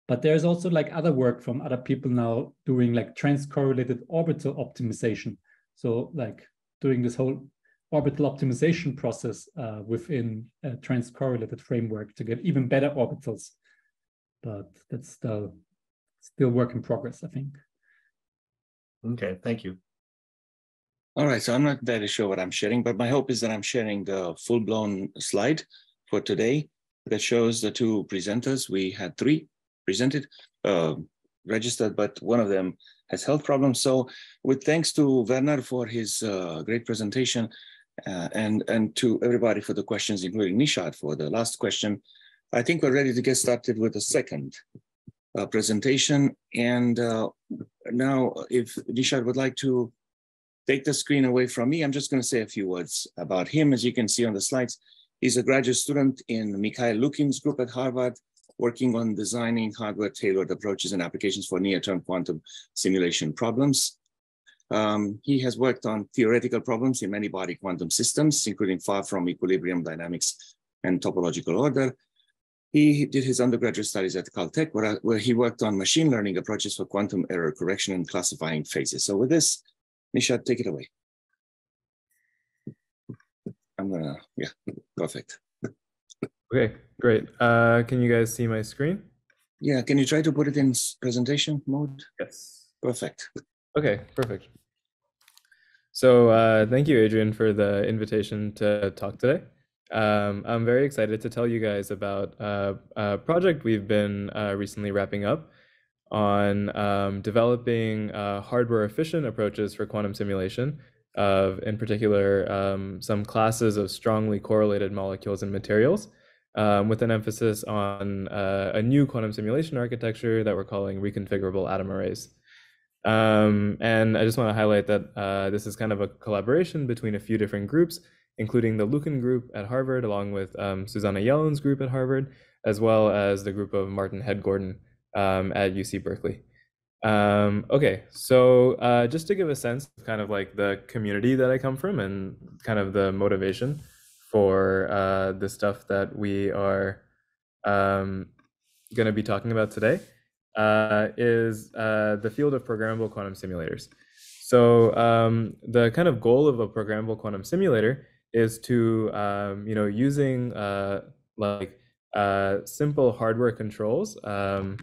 But there's also like other work from other people now doing like transcorrelated orbital optimization so like doing this whole orbital optimization process uh, within a transcorrelated framework to get even better orbitals. But that's still still work in progress, I think. Okay, thank you. All right, so I'm not very sure what I'm sharing, but my hope is that I'm sharing the full-blown slide for today that shows the two presenters. We had three presented, uh, registered, but one of them has health problems. So with thanks to Werner for his uh, great presentation uh, and, and to everybody for the questions, including Nishad for the last question, I think we're ready to get started with the second uh, presentation. And uh, now if Nishad would like to take the screen away from me, I'm just gonna say a few words about him. As you can see on the slides, he's a graduate student in Mikhail Lukin's group at Harvard working on designing hardware-tailored approaches and applications for near-term quantum simulation problems. Um, he has worked on theoretical problems in many-body quantum systems, including far from equilibrium dynamics and topological order. He did his undergraduate studies at Caltech, where, where he worked on machine learning approaches for quantum error correction and classifying phases. So with this, Nishad, take it away. I'm gonna, yeah, perfect. Okay, great. Uh, can you guys see my screen? Yeah, can you try to put it in presentation mode? Yes. Perfect. Okay, perfect. So uh, thank you, Adrian, for the invitation to talk today. Um, I'm very excited to tell you guys about uh, a project we've been uh, recently wrapping up on um, developing uh, hardware efficient approaches for quantum simulation of, in particular, um, some classes of strongly correlated molecules and materials um, with an emphasis on uh, a new quantum simulation architecture that we're calling reconfigurable atom arrays. Um, and I just want to highlight that uh, this is kind of a collaboration between a few different groups, including the Lukin group at Harvard, along with um, Susanna Yelin's group at Harvard, as well as the group of Martin Head-Gordon um, at UC Berkeley. Um, okay, so uh, just to give a sense of kind of like the community that I come from and kind of the motivation for uh, the stuff that we are um, going to be talking about today uh, is uh, the field of programmable quantum simulators. So um, the kind of goal of a programmable quantum simulator is to, um, you know, using uh, like uh, simple hardware controls, um,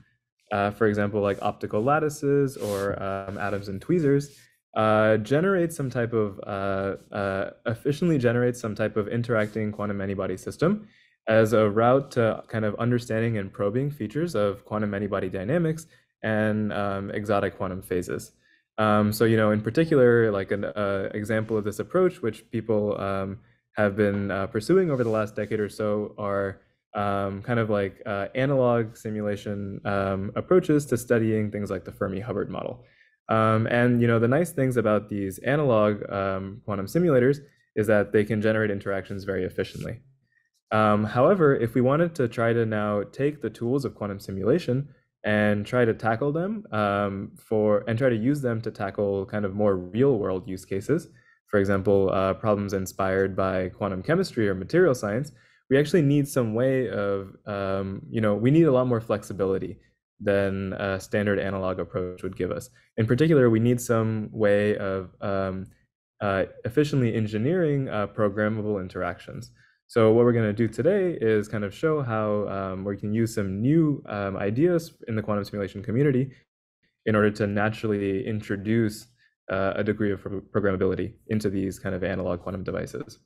uh, for example, like optical lattices or um, atoms and tweezers, uh, generate some type of uh, uh, efficiently generate some type of interacting quantum many-body system as a route to kind of understanding and probing features of quantum many-body dynamics and um, exotic quantum phases. Um, so, you know, in particular, like an uh, example of this approach, which people um, have been uh, pursuing over the last decade or so, are um, kind of like uh, analog simulation um, approaches to studying things like the Fermi-Hubbard model. Um, and you know the nice things about these analog um, quantum simulators is that they can generate interactions very efficiently. However, if we wanted to try to now take the tools of quantum simulation and try to tackle them um, for and try to use them to tackle kind of more real world use cases, for example, uh, problems inspired by quantum chemistry or material science, we actually need some way of, um, you know, we need a lot more flexibility than a standard analog approach would give us. In particular, we need some way of um, uh, efficiently engineering uh, programmable interactions. So what we're going to do today is kind of show how um, we can use some new um, ideas in the quantum simulation community in order to naturally introduce uh, a degree of programmability into these kind of analog quantum devices.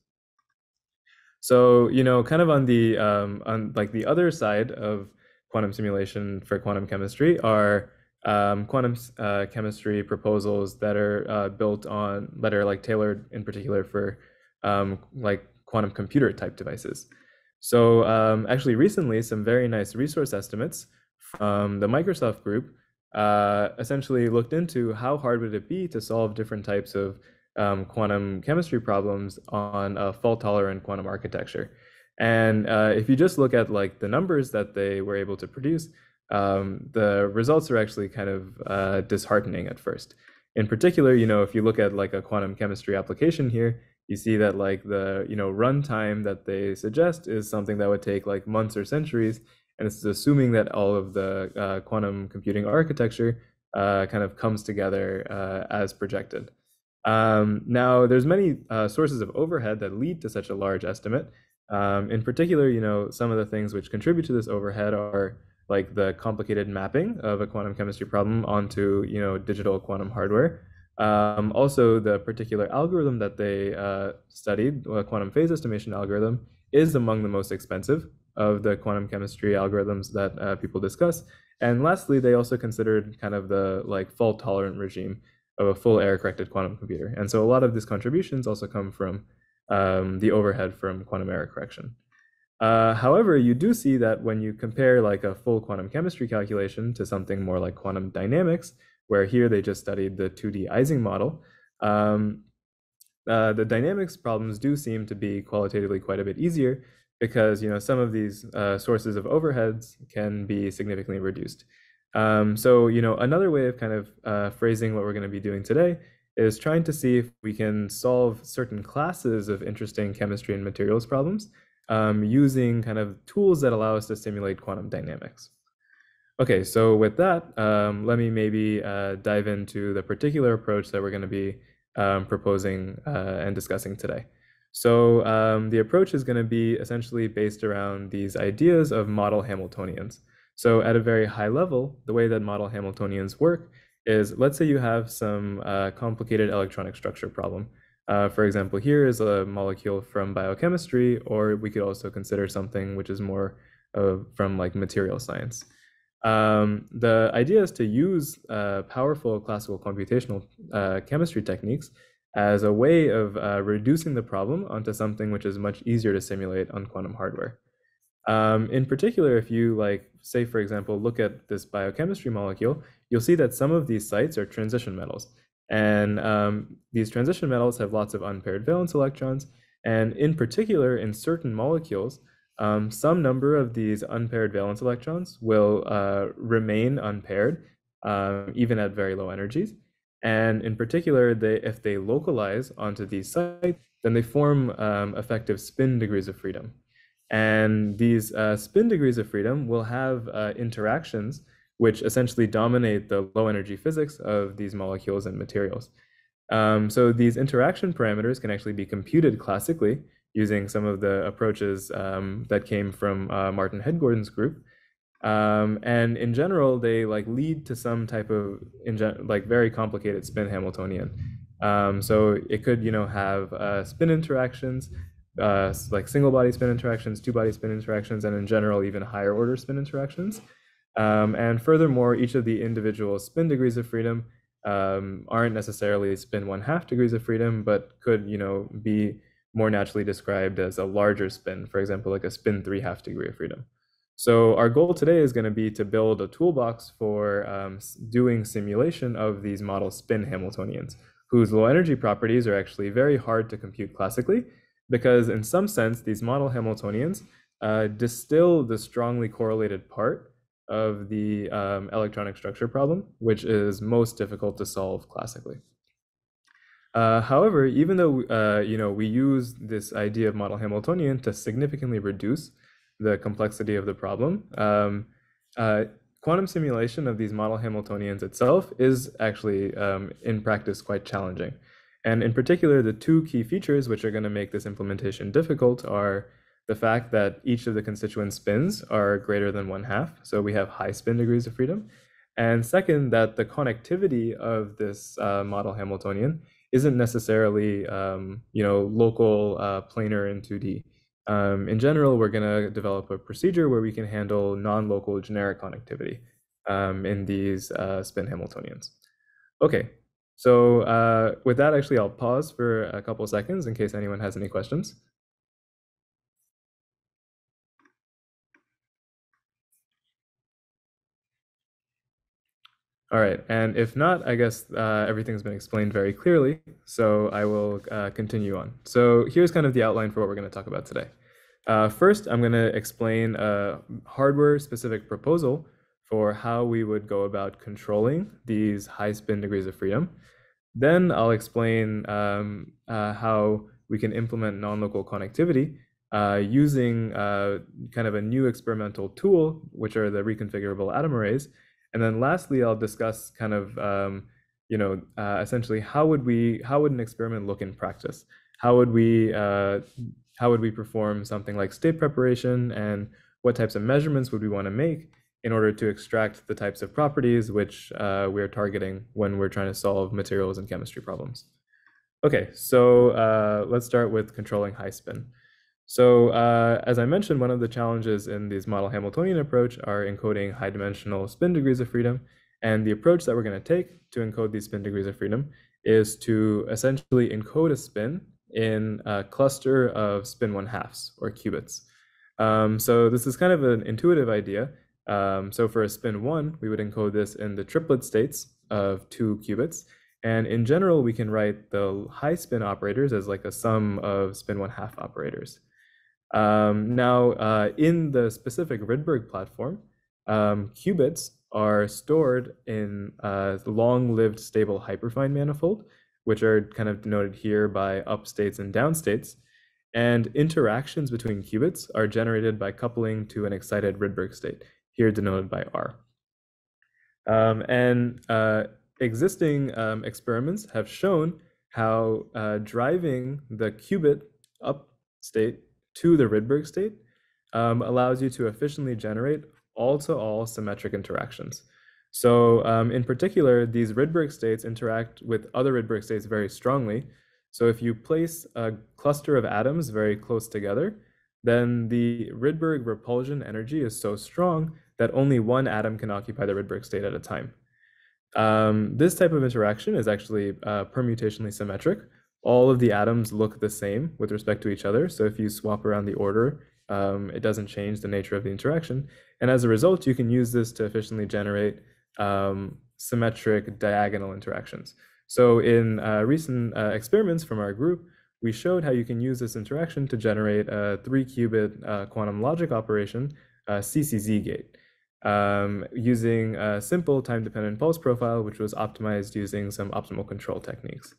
So, you know, kind of on the um, on like the other side of quantum simulation for quantum chemistry are um, quantum uh, chemistry proposals that are uh, built on that are like tailored in particular for um, like quantum computer type devices. So um, actually recently some very nice resource estimates from the Microsoft group uh, essentially looked into how hard would it be to solve different types of um, quantum chemistry problems on a fault-tolerant quantum architecture. And uh, if you just look at like the numbers that they were able to produce, um, the results are actually kind of uh, disheartening at first. In particular, you know, if you look at like a quantum chemistry application here, you see that like the you know runtime that they suggest is something that would take like months or centuries, and it's assuming that all of the uh, quantum computing architecture uh, kind of comes together uh, as projected. Um, now, there's many uh, sources of overhead that lead to such a large estimate. Um, in particular, you know, some of the things which contribute to this overhead are like the complicated mapping of a quantum chemistry problem onto, you know, digital quantum hardware. Um, also, the particular algorithm that they uh, studied, a quantum phase estimation algorithm, is among the most expensive of the quantum chemistry algorithms that uh, people discuss. And lastly, they also considered kind of the like fault tolerant regime of a full error corrected quantum computer. And so a lot of these contributions also come from um, the overhead from quantum error correction. Uh, however, you do see that when you compare like a full quantum chemistry calculation to something more like quantum dynamics, where here they just studied the 2D Ising model, um, uh, the dynamics problems do seem to be qualitatively quite a bit easier because you know some of these uh, sources of overheads can be significantly reduced. Um, so you know another way of kind of uh, phrasing what we're going to be doing today is trying to see if we can solve certain classes of interesting chemistry and materials problems um, using kind of tools that allow us to simulate quantum dynamics. Okay, so with that, um, let me maybe uh, dive into the particular approach that we're going to be um, proposing uh, and discussing today. So um, the approach is going to be essentially based around these ideas of model Hamiltonians. So at a very high level, the way that model Hamiltonians work is let's say you have some uh, complicated electronic structure problem. Uh, for example, here is a molecule from biochemistry, or we could also consider something which is more from like material science. Um, the idea is to use uh, powerful classical computational uh, chemistry techniques as a way of uh, reducing the problem onto something which is much easier to simulate on quantum hardware. Um, in particular, if you like, say, for example, look at this biochemistry molecule, you'll see that some of these sites are transition metals. And um, these transition metals have lots of unpaired valence electrons. And in particular, in certain molecules, um, some number of these unpaired valence electrons will uh, remain unpaired, um, even at very low energies. And in particular, they, if they localize onto these sites, then they form um, effective spin degrees of freedom. And these uh, spin degrees of freedom will have uh, interactions which essentially dominate the low energy physics of these molecules and materials. Um, so these interaction parameters can actually be computed classically using some of the approaches um, that came from uh, Martin Head-Gordon's group. Um, and in general, they like lead to some type of like very complicated spin Hamiltonian. Um, so it could, you know, have uh, spin interactions, uh, like single body spin interactions, two body spin interactions, and in general, even higher order spin interactions. Um, and furthermore, each of the individual spin degrees of freedom um, aren't necessarily spin one half degrees of freedom, but could, you know, be more naturally described as a larger spin, for example, like a spin three half degree of freedom. So our goal today is going to be to build a toolbox for um, doing simulation of these model spin Hamiltonians, whose low energy properties are actually very hard to compute classically, because in some sense, these model Hamiltonians uh, distill the strongly correlated part of the um, electronic structure problem, which is most difficult to solve classically. Uh, however, even though uh, you know we use this idea of model Hamiltonian to significantly reduce the complexity of the problem, um, uh, quantum simulation of these model Hamiltonians itself is actually um, in practice quite challenging. And in particular, the two key features which are going to make this implementation difficult are the fact that each of the constituent spins are greater than one half. So we have high spin degrees of freedom. And second, that the connectivity of this uh, model Hamiltonian isn't necessarily, um, you know, local uh, planar in 2D. Um, in general, we're going to develop a procedure where we can handle non-local generic connectivity um, in these uh, spin Hamiltonians. Okay, so uh, with that, actually, I'll pause for a couple seconds in case anyone has any questions. All right, and if not, I guess uh, everything's been explained very clearly, so I will uh, continue on. So here's kind of the outline for what we're going to talk about today. Uh, first, I'm going to explain a hardware-specific proposal for how we would go about controlling these high spin degrees of freedom. Then I'll explain um, uh, how we can implement non-local connectivity uh, using uh, kind of a new experimental tool, which are the reconfigurable atom arrays, and then lastly, I'll discuss kind of, um, you know, uh, essentially how would we, how would an experiment look in practice? How would we, uh, how would we perform something like state preparation and what types of measurements would we want to make in order to extract the types of properties which uh, we're targeting when we're trying to solve materials and chemistry problems. Okay, so uh, let's start with controlling high spin. So uh, as I mentioned, one of the challenges in these model Hamiltonian approach are encoding high dimensional spin degrees of freedom. And the approach that we're going to take to encode these spin degrees of freedom is to essentially encode a spin in a cluster of spin one halves or qubits. Um, so this is kind of an intuitive idea. Um, so for a spin one, we would encode this in the triplet states of two qubits. And in general, we can write the high spin operators as like a sum of spin one half operators. Um, now, uh, in the specific Rydberg platform, um, qubits are stored in a long-lived stable hyperfine manifold, which are kind of denoted here by up states and down states. And interactions between qubits are generated by coupling to an excited Rydberg state, here denoted by R. Um, and uh, existing um, experiments have shown how uh, driving the qubit up state to the Rydberg state um, allows you to efficiently generate all-to-all symmetric interactions. So um, in particular, these Rydberg states interact with other Rydberg states very strongly. So if you place a cluster of atoms very close together, then the Rydberg repulsion energy is so strong that only one atom can occupy the Rydberg state at a time. Um, this type of interaction is actually uh, permutationally symmetric, all of the atoms look the same with respect to each other. So if you swap around the order, um, it doesn't change the nature of the interaction. And as a result, you can use this to efficiently generate um, symmetric diagonal interactions. So in uh, recent uh, experiments from our group, we showed how you can use this interaction to generate a three qubit uh, quantum logic operation, CCZ gate, um, using a simple time dependent pulse profile, which was optimized using some optimal control techniques.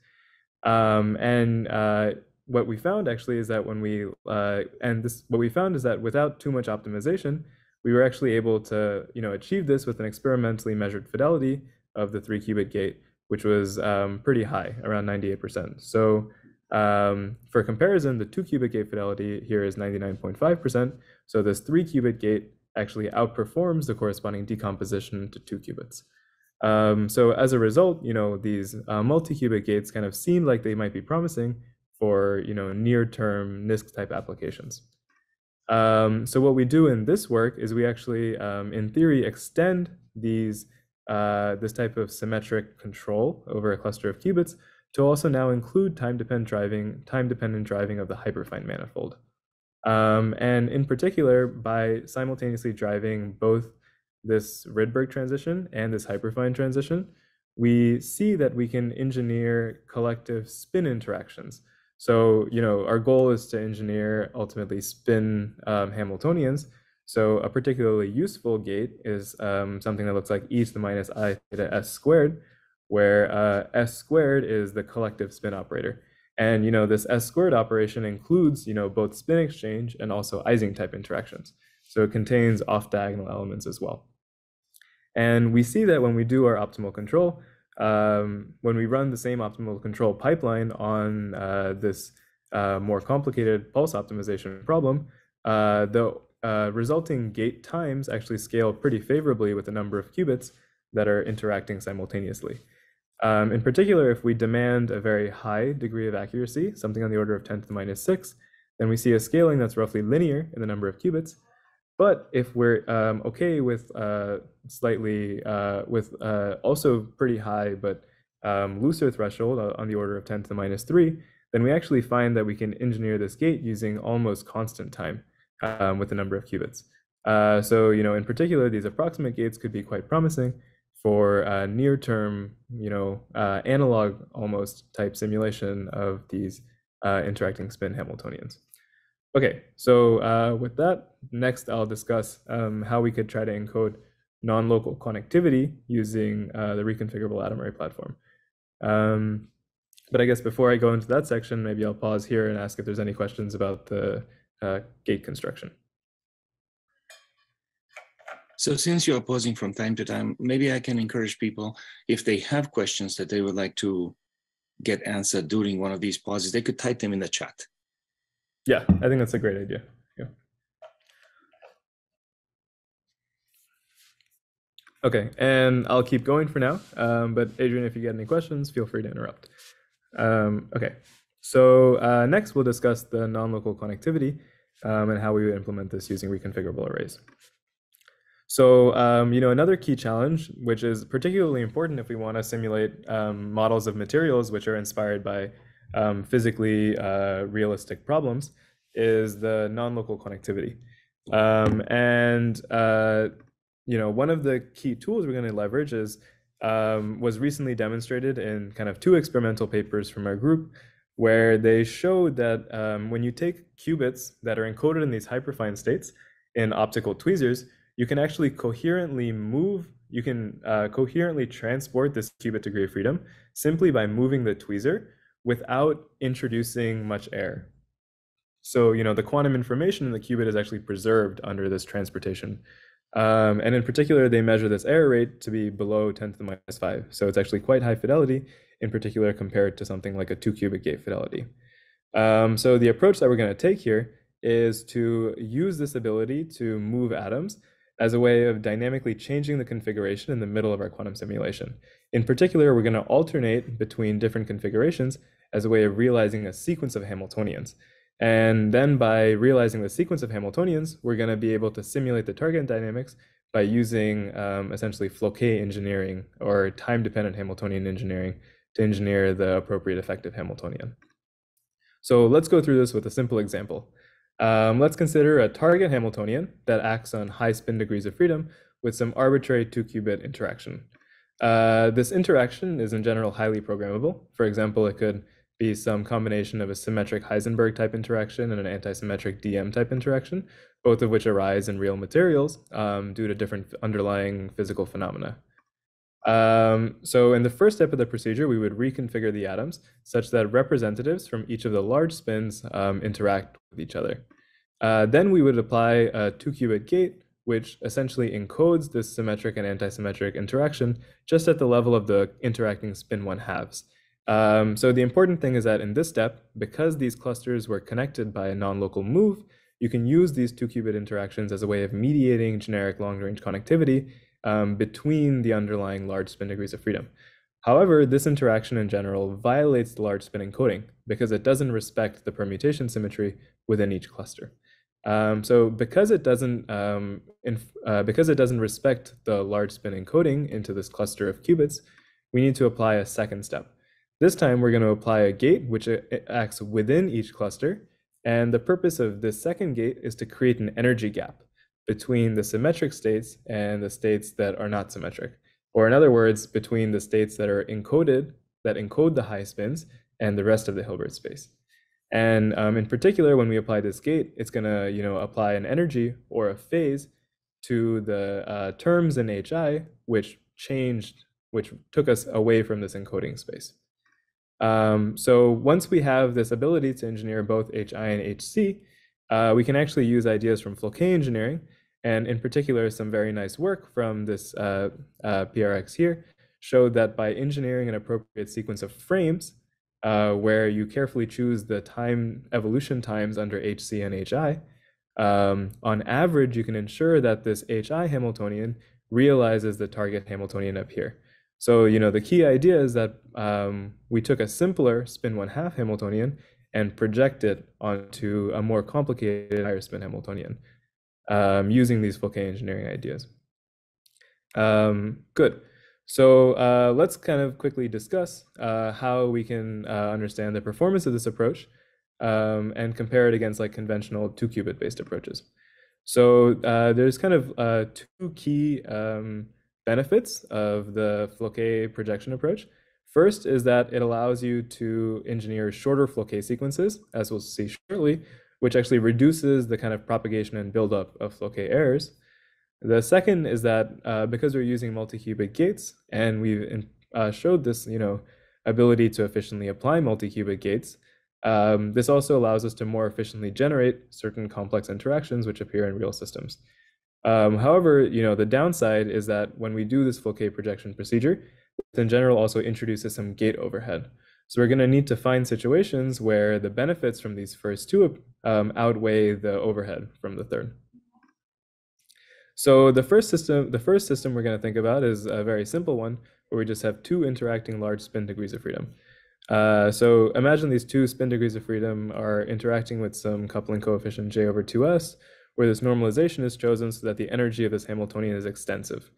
Um, and uh, what we found actually is that when we, uh, and this, what we found is that without too much optimization, we were actually able to, you know, achieve this with an experimentally measured fidelity of the three qubit gate, which was um, pretty high, around 98%. So um, for comparison, the two qubit gate fidelity here is 99.5%. So this three qubit gate actually outperforms the corresponding decomposition to two qubits. Um, so as a result, you know, these uh, multi-qubit gates kind of seem like they might be promising for, you know, near-term NISQ type applications. Um, so what we do in this work is we actually, um, in theory, extend these uh, this type of symmetric control over a cluster of qubits to also now include time-dependent driving, time-dependent driving of the hyperfine manifold. Um, and in particular, by simultaneously driving both this Rydberg transition and this hyperfine transition, we see that we can engineer collective spin interactions. So, you know, our goal is to engineer ultimately spin um, Hamiltonians. So a particularly useful gate is um, something that looks like e to the minus i theta s squared, where uh, s squared is the collective spin operator. And, you know, this s squared operation includes, you know, both spin exchange and also Ising type interactions. So it contains off diagonal elements as well. And we see that when we do our optimal control, um, when we run the same optimal control pipeline on uh, this uh, more complicated pulse optimization problem, uh, the uh, resulting gate times actually scale pretty favorably with the number of qubits that are interacting simultaneously. Um, in particular, if we demand a very high degree of accuracy, something on the order of 10 to the minus 6, then we see a scaling that's roughly linear in the number of qubits, but if we're um, okay with uh, slightly, uh, with uh, also pretty high but um, looser threshold uh, on the order of 10 to the minus 3, then we actually find that we can engineer this gate using almost constant time um, with the number of qubits. Uh, so, you know, in particular, these approximate gates could be quite promising for uh, near-term, you know, analog almost type simulation of these interacting spin Hamiltonians. Okay, so uh, with that, next I'll discuss um, how we could try to encode non-local connectivity using uh, the reconfigurable atom array platform. Um, but I guess before I go into that section, maybe I'll pause here and ask if there's any questions about the uh, gate construction. So since you're pausing from time to time, maybe I can encourage people, if they have questions that they would like to get answered during one of these pauses, they could type them in the chat. Yeah, I think that's a great idea. Yeah. Okay, and I'll keep going for now. Um, but Adrian, if you get any questions, feel free to interrupt. Um, okay, so uh, next we'll discuss the non-local connectivity um, and how we would implement this using reconfigurable arrays. So, um, you know, another key challenge, which is particularly important if we want to simulate um, models of materials which are inspired by um, physically uh, realistic problems, is the non-local connectivity. Um, and, uh, you know, one of the key tools we're going to leverage is um, was recently demonstrated in kind of two experimental papers from our group where they showed that um, when you take qubits that are encoded in these hyperfine states in optical tweezers, you can actually coherently move, you can uh, coherently transport this qubit degree of freedom simply by moving the tweezer without introducing much error. So, you know, the quantum information in the qubit is actually preserved under this transportation. Um, and in particular, they measure this error rate to be below 10 to the minus 5. So it's actually quite high fidelity, in particular compared to something like a 2 qubit gate fidelity. Um, so the approach that we're going to take here is to use this ability to move atoms as a way of dynamically changing the configuration in the middle of our quantum simulation. In particular, we're going to alternate between different configurations as a way of realizing a sequence of Hamiltonians. And then by realizing the sequence of Hamiltonians, we're going to be able to simulate the target dynamics by using um, essentially Floquet engineering or time-dependent Hamiltonian engineering to engineer the appropriate effective Hamiltonian. So let's go through this with a simple example. Um, let's consider a target Hamiltonian that acts on high spin degrees of freedom with some arbitrary two qubit interaction. Uh, this interaction is in general highly programmable. For example, it could be some combination of a symmetric Heisenberg type interaction and an antisymmetric DM type interaction, both of which arise in real materials um, due to different underlying physical phenomena. Um, so in the first step of the procedure, we would reconfigure the atoms such that representatives from each of the large spins um, interact with each other. Uh, then we would apply a two qubit gate, which essentially encodes this symmetric and antisymmetric interaction just at the level of the interacting spin one halves. Um, so the important thing is that in this step, because these clusters were connected by a non-local move, you can use these two qubit interactions as a way of mediating generic long-range connectivity um, between the underlying large spin degrees of freedom. However, this interaction in general violates the large spin encoding because it doesn't respect the permutation symmetry within each cluster. Um, so because it doesn't um, uh, because it doesn't respect the large spin encoding into this cluster of qubits, we need to apply a second step. This time we're going to apply a gate which uh, acts within each cluster. And the purpose of this second gate is to create an energy gap between the symmetric states and the states that are not symmetric. Or in other words, between the states that are encoded, that encode the high spins, and the rest of the Hilbert space. And um, in particular, when we apply this gate, it's going to you know, apply an energy or a phase to the uh, terms in HI, which changed, which took us away from this encoding space. Um, so once we have this ability to engineer both HI and HC, uh, we can actually use ideas from Floquet engineering, and in particular, some very nice work from this uh, uh, PRX here showed that by engineering an appropriate sequence of frames, uh, where you carefully choose the time evolution times under HC and HI, um, on average, you can ensure that this HI Hamiltonian realizes the target Hamiltonian up here. So, you know, the key idea is that um, we took a simpler spin one half Hamiltonian and project it onto a more complicated higher spin Hamiltonian um, using these Floquet engineering ideas. Um, good. So uh, let's kind of quickly discuss uh, how we can uh, understand the performance of this approach um, and compare it against like conventional two qubit based approaches. So uh, there's kind of uh, two key um, benefits of the Floquet projection approach. First is that it allows you to engineer shorter Floquet sequences, as we'll see shortly, which actually reduces the kind of propagation and buildup of Floquet errors. The second is that uh, because we're using multi-qubit gates, and we've uh, showed this, you know, ability to efficiently apply multi-qubit gates, um, this also allows us to more efficiently generate certain complex interactions which appear in real systems. Um, however, you know, the downside is that when we do this Floquet projection procedure, it in general also introduces some gate overhead. So we're going to need to find situations where the benefits from these first two um, outweigh the overhead from the third. So the first system, the first system we're going to think about is a very simple one, where we just have two interacting large spin degrees of freedom. Uh, so imagine these two spin degrees of freedom are interacting with some coupling coefficient j over 2s, where this normalization is chosen so that the energy of this Hamiltonian is extensive.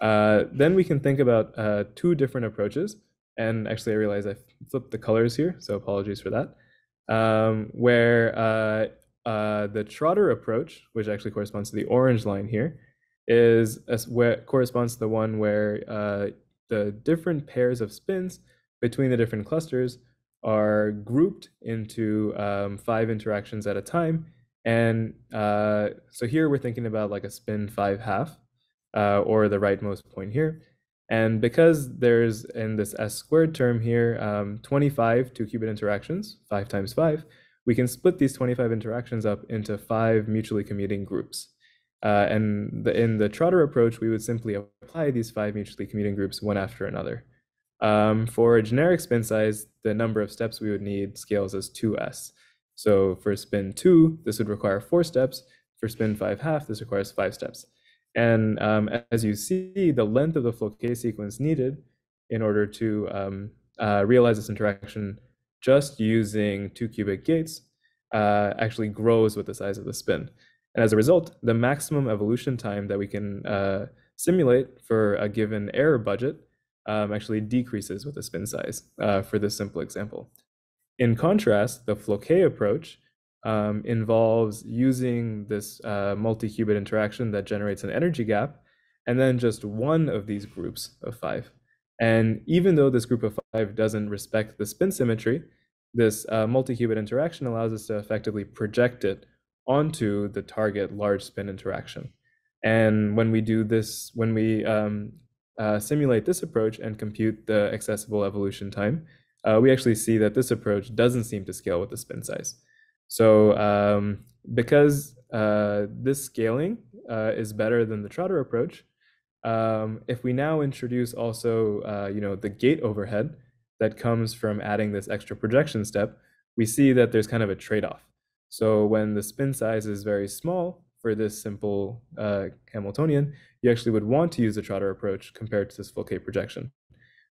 Uh, then we can think about uh, two different approaches. And actually, I realize I flipped the colors here, so apologies for that. Um, where uh, the Trotter approach, which actually corresponds to the orange line here, is where corresponds to the one where uh, the different pairs of spins between the different clusters are grouped into um, five interactions at a time. And uh, so here we're thinking about like a spin five half uh, or the rightmost point here. And because there's in this s squared term here, um, 25 two qubit interactions, five times five, we can split these 25 interactions up into five mutually commuting groups. Uh, and the, in the Trotter approach, we would simply apply these five mutually commuting groups one after another. Um, for a generic spin size, the number of steps we would need scales as 2s. So for spin 2, this would require 4 steps. For spin 5 half, this requires 5 steps. And um, as you see, the length of the Floquet sequence needed in order to um, uh, realize this interaction just using two qubit gates uh, actually grows with the size of the spin. And as a result, the maximum evolution time that we can uh, simulate for a given error budget um, actually decreases with the spin size uh, for this simple example. In contrast, the Floquet approach um, involves using this uh, multi-qubit interaction that generates an energy gap, and then just one of these groups of five. And even though this group of five doesn't respect the spin symmetry, this uh, multi-qubit interaction allows us to effectively project it onto the target large spin interaction. And when we do this, when we um, uh, simulate this approach and compute the accessible evolution time, uh, we actually see that this approach doesn't seem to scale with the spin size. So um, because uh, this scaling uh, is better than the Trotter approach, um, if we now introduce also uh, you know, the gate overhead that comes from adding this extra projection step, we see that there's kind of a trade-off. So when the spin size is very small for this simple uh, Hamiltonian, you actually would want to use the Trotter approach compared to this Floquet projection.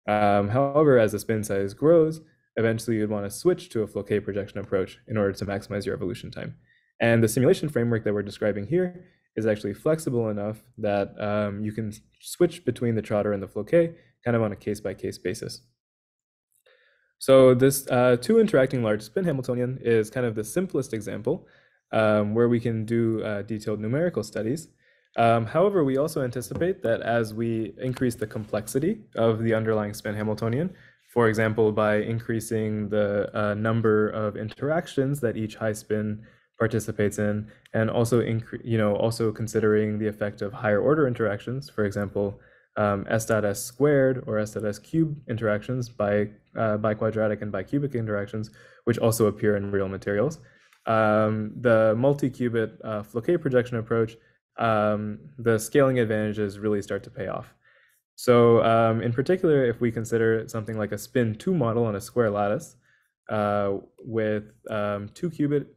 Um, however, as the spin size grows, eventually you'd want to switch to a full Floquet projection approach in order to maximize your evolution time. And the simulation framework that we're describing here is actually flexible enough that um, you can switch between the Trotter and the Floquet kind of on a case-by-case basis. So this uh, two interacting large spin Hamiltonian is kind of the simplest example um, where we can do uh, detailed numerical studies. Um, however, we also anticipate that as we increase the complexity of the underlying spin Hamiltonian, for example, by increasing the uh, number of interactions that each high spin participates in, and also you know also considering the effect of higher order interactions, for example, um, s dot s squared or s dot s cubed interactions by uh, biquadratic and bicubic interactions, which also appear in real materials. Um, the multi-qubit uh, Floquet projection approach, um, the scaling advantages really start to pay off. So um, in particular, if we consider something like a spin two model on a square lattice uh, with um, two qubit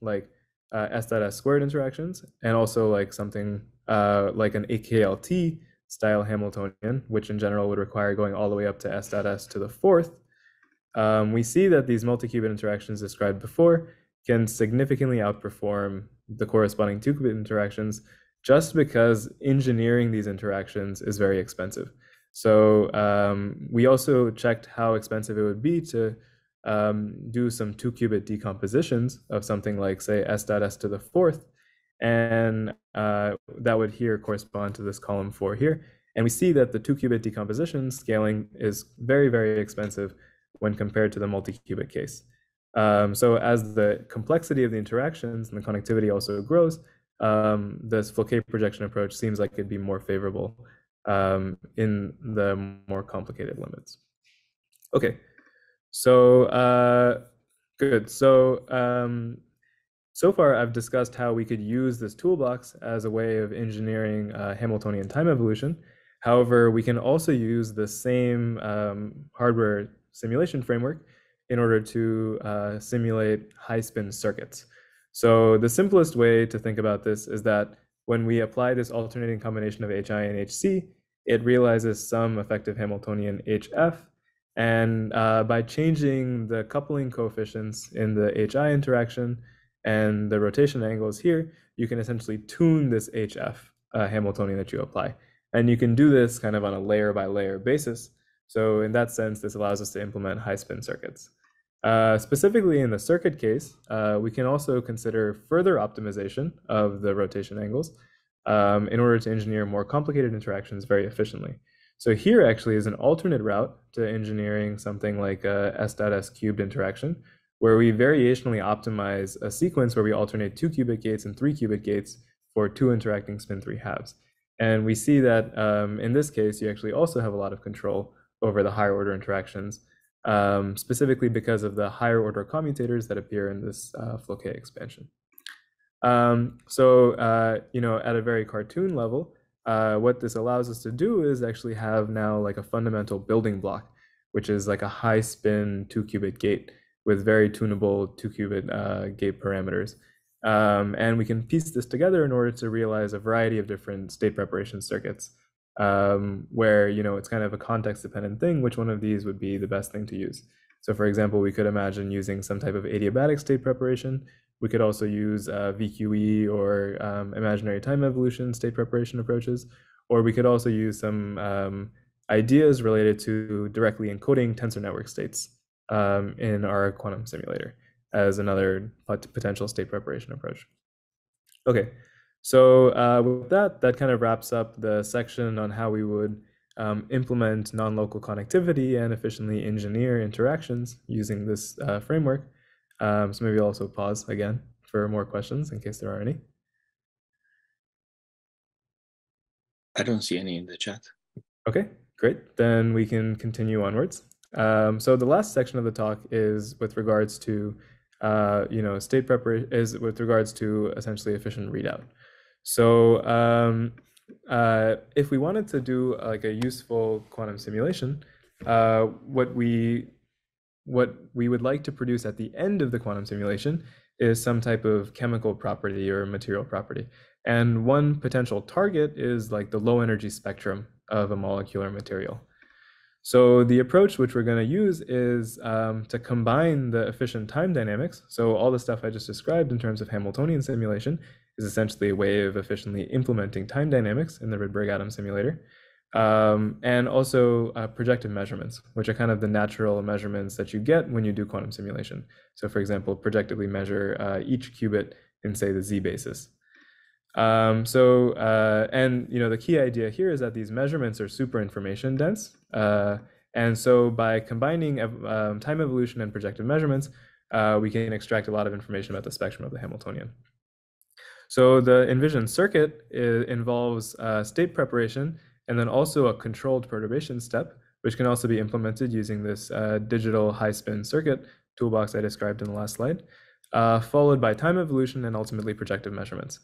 like uh, s dot s squared interactions, and also like something uh, like an AKLT style Hamiltonian, which in general would require going all the way up to s dot s to the fourth, um, we see that these multi-qubit interactions described before can significantly outperform the corresponding two-qubit interactions just because engineering these interactions is very expensive. So um, we also checked how expensive it would be to um, do some two-qubit decompositions of something like, say, s dot s to the fourth and uh, that would here correspond to this column four here. And we see that the two qubit decomposition scaling is very, very expensive when compared to the multi-qubit case. Um, so as the complexity of the interactions and the connectivity also grows, um, this Floquet projection approach seems like it'd be more favorable um, in the more complicated limits. Okay, so uh, good. So um, so far I've discussed how we could use this toolbox as a way of engineering uh, Hamiltonian time evolution. However, we can also use the same um, hardware simulation framework in order to uh, simulate high spin circuits. So the simplest way to think about this is that when we apply this alternating combination of HI and HC, it realizes some effective Hamiltonian HF. And uh, by changing the coupling coefficients in the HI interaction and the rotation angles here, you can essentially tune this HF uh, Hamiltonian that you apply. And you can do this kind of on a layer by layer basis. So in that sense, this allows us to implement high spin circuits. Uh, specifically in the circuit case, uh, we can also consider further optimization of the rotation angles um, in order to engineer more complicated interactions very efficiently. So here actually is an alternate route to engineering something like a S dot S cubed interaction, where we variationally optimize a sequence where we alternate two qubit gates and three qubit gates for two interacting spin three halves. And we see that um, in this case, you actually also have a lot of control over the higher order interactions um, specifically because of the higher order commutators that appear in this uh, Floquet expansion. Um, so, uh, you know, at a very cartoon level, uh, what this allows us to do is actually have now like a fundamental building block, which is like a high spin two qubit gate with very tunable two qubit uh, gate parameters. Um, and we can piece this together in order to realize a variety of different state preparation circuits um, where you know it's kind of a context dependent thing which one of these would be the best thing to use so for example we could imagine using some type of adiabatic state preparation we could also use uh, vqe or um, imaginary time evolution state preparation approaches or we could also use some um, ideas related to directly encoding tensor network states um, in our quantum simulator as another potential state preparation approach okay so uh, with that, that kind of wraps up the section on how we would um, implement non-local connectivity and efficiently engineer interactions using this uh, framework. Um, so maybe I'll also pause again for more questions in case there are any. I don't see any in the chat. Okay, great. Then we can continue onwards. Um, so the last section of the talk is with regards to, uh, you know, state preparation is with regards to essentially efficient readout. So um, uh, if we wanted to do like a useful quantum simulation, uh, what we what we would like to produce at the end of the quantum simulation is some type of chemical property or material property. And one potential target is like the low energy spectrum of a molecular material. So the approach which we're going to use is um, to combine the efficient time dynamics. So all the stuff I just described in terms of Hamiltonian simulation is essentially a way of efficiently implementing time dynamics in the Rydberg atom simulator. Um, and also uh, projective measurements, which are kind of the natural measurements that you get when you do quantum simulation. So for example, projectively measure uh, each qubit in say the z basis. Um, so, uh, and you know, the key idea here is that these measurements are super information dense. Uh, and so by combining um, time evolution and projective measurements, uh, we can extract a lot of information about the spectrum of the Hamiltonian. So the envisioned circuit involves uh, state preparation and then also a controlled perturbation step, which can also be implemented using this uh, digital high spin circuit toolbox I described in the last slide, uh, followed by time evolution and ultimately projective measurements.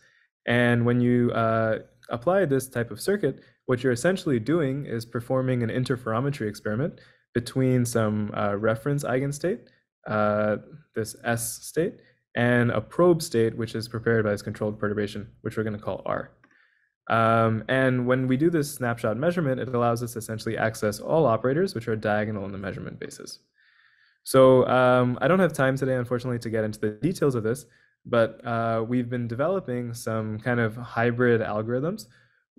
And when you uh, apply this type of circuit, what you're essentially doing is performing an interferometry experiment between some uh, reference eigenstate, uh, this S state, and a probe state, which is prepared by this controlled perturbation, which we're going to call R. Um, and when we do this snapshot measurement, it allows us to essentially access all operators which are diagonal in the measurement basis. So um, I don't have time today, unfortunately, to get into the details of this, but uh, we've been developing some kind of hybrid algorithms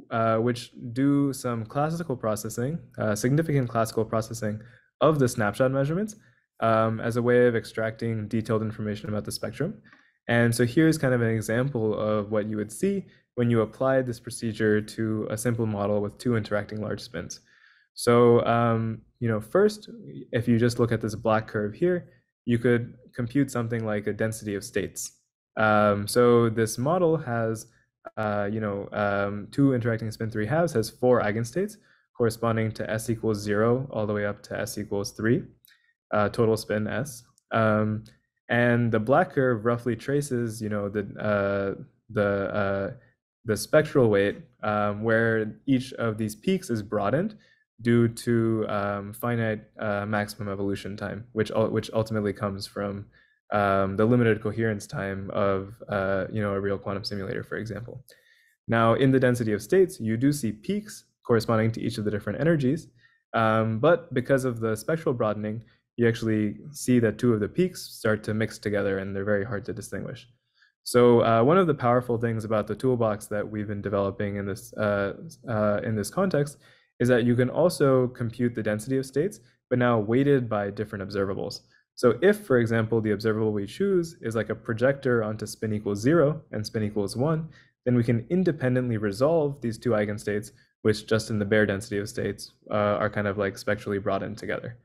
uh, which do some classical processing, uh, significant classical processing of the snapshot measurements, um, as a way of extracting detailed information about the spectrum. And so here's kind of an example of what you would see when you apply this procedure to a simple model with two interacting large spins. So, um, you know, first, if you just look at this black curve here, you could compute something like a density of states. Um, so this model has, uh, you know, um, two interacting spin three halves has four eigenstates corresponding to s equals zero all the way up to s equals three, uh, total spin s. Um, and the black curve roughly traces, you know, the uh, the uh, the spectral weight um, where each of these peaks is broadened due to um, finite uh, maximum evolution time, which which ultimately comes from um, the limited coherence time of uh, you know a real quantum simulator, for example. Now, in the density of states, you do see peaks corresponding to each of the different energies, um, but because of the spectral broadening, you actually see that two of the peaks start to mix together, and they're very hard to distinguish. So uh, one of the powerful things about the toolbox that we've been developing in this uh, uh, in this context is that you can also compute the density of states, but now weighted by different observables. So if, for example, the observable we choose is like a projector onto spin equals zero and spin equals one, then we can independently resolve these two eigenstates, which just in the bare density of states uh, are kind of like spectrally broadened together.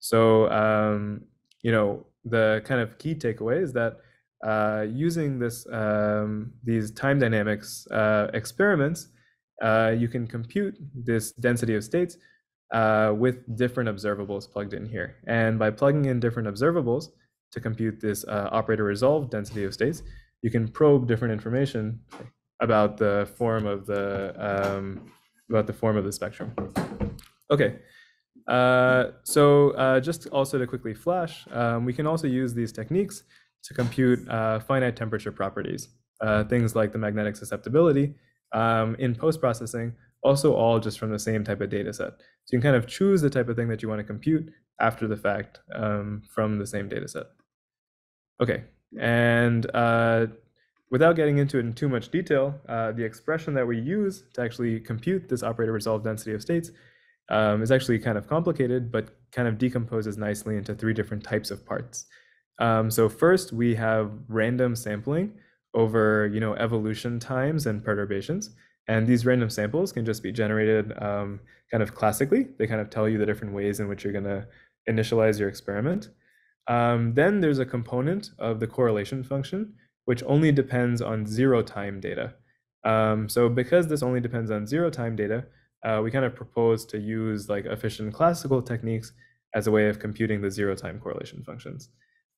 So, um, you know, the kind of key takeaway is that uh, using this um, these time dynamics uh, experiments uh, you can compute this density of states uh, with different observables plugged in here. And by plugging in different observables to compute this uh, operator resolved density of states, you can probe different information about the form of the um, about the form of the spectrum. Okay, uh, so just also to quickly flash, um, we can also use these techniques to compute uh, finite temperature properties, things like the magnetic susceptibility um, in post-processing, also all just from the same type of data set. So you can kind of choose the type of thing that you want to compute after the fact um, from the same data set. Okay, and uh, without getting into it in too much detail, uh, the expression that we use to actually compute this operator resolved density of states um, is actually kind of complicated, but kind of decomposes nicely into three different types of parts. Um, so first, we have random sampling, over you know evolution times and perturbations. And these random samples can just be generated um, kind of classically. They kind of tell you the different ways in which you're going to initialize your experiment. Um, then there's a component of the correlation function, which only depends on zero time data. Um, so because this only depends on zero time data, uh, we kind of propose to use like efficient classical techniques as a way of computing the zero time correlation functions.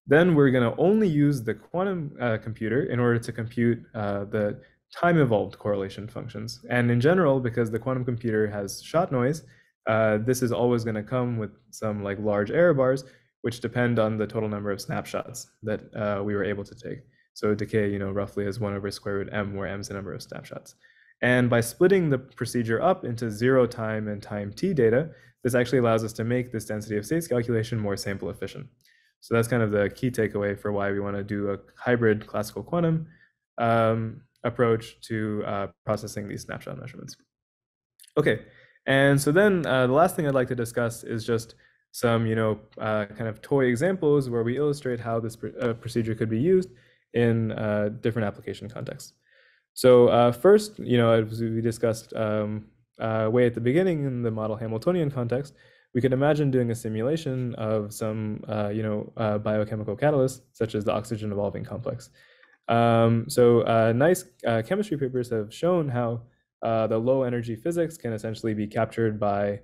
Then we're going to only use the quantum uh, computer in order to compute uh, the time evolved correlation functions. And in general, because the quantum computer has shot noise, uh, this is always going to come with some like large error bars, which depend on the total number of snapshots that uh, we were able to take. So decay, you know, roughly is one over square root m, where m is the number of snapshots. And by splitting the procedure up into zero time and time t data, this actually allows us to make this density of states calculation more sample efficient. So that's kind of the key takeaway for why we want to do a hybrid classical quantum um, approach to uh, processing these snapshot measurements. Okay, and so then uh, the last thing I'd like to discuss is just some, you know, uh, kind of toy examples where we illustrate how this pr uh, procedure could be used in uh, different application contexts. So uh, first, you know, as we discussed um, way at the beginning in the model Hamiltonian context, we could imagine doing a simulation of some, uh, you know, uh, biochemical catalyst, such as the oxygen evolving complex. Um, so uh, nice uh, chemistry papers have shown how uh, the low energy physics can essentially be captured by,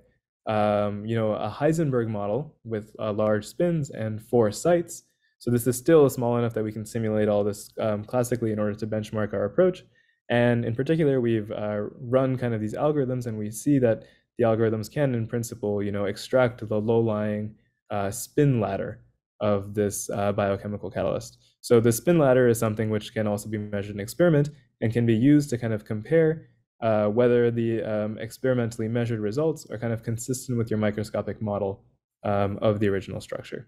um, you know, a Heisenberg model with uh, large spins and four sites. So this is still small enough that we can simulate all this um, classically in order to benchmark our approach. And in particular, we've run kind of these algorithms and we see that the algorithms can, in principle, you know, extract the low-lying uh, spin ladder of this uh, biochemical catalyst. So the spin ladder is something which can also be measured in experiment and can be used to kind of compare uh, whether the um, experimentally measured results are kind of consistent with your microscopic model um, of the original structure.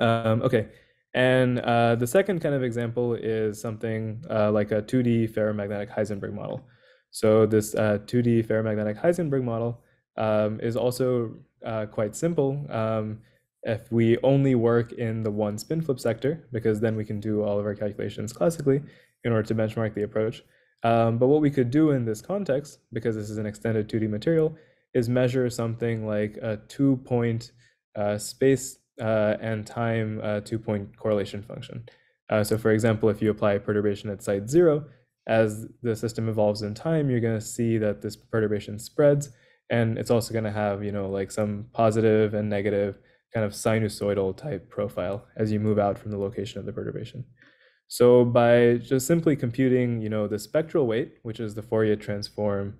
Um, okay, and uh, the second kind of example is something uh, like a 2D ferromagnetic Heisenberg model. So this uh, 2D ferromagnetic Heisenberg model um, is also uh, quite simple um, if we only work in the one spin flip sector, because then we can do all of our calculations classically in order to benchmark the approach. Um, but what we could do in this context, because this is an extended 2D material, is measure something like a two-point uh, space uh, and time uh, two-point correlation function. Uh, so for example, if you apply a perturbation at site zero, as the system evolves in time, you're going to see that this perturbation spreads, and it's also going to have, you know, like some positive and negative kind of sinusoidal type profile as you move out from the location of the perturbation. So by just simply computing, you know, the spectral weight, which is the Fourier transform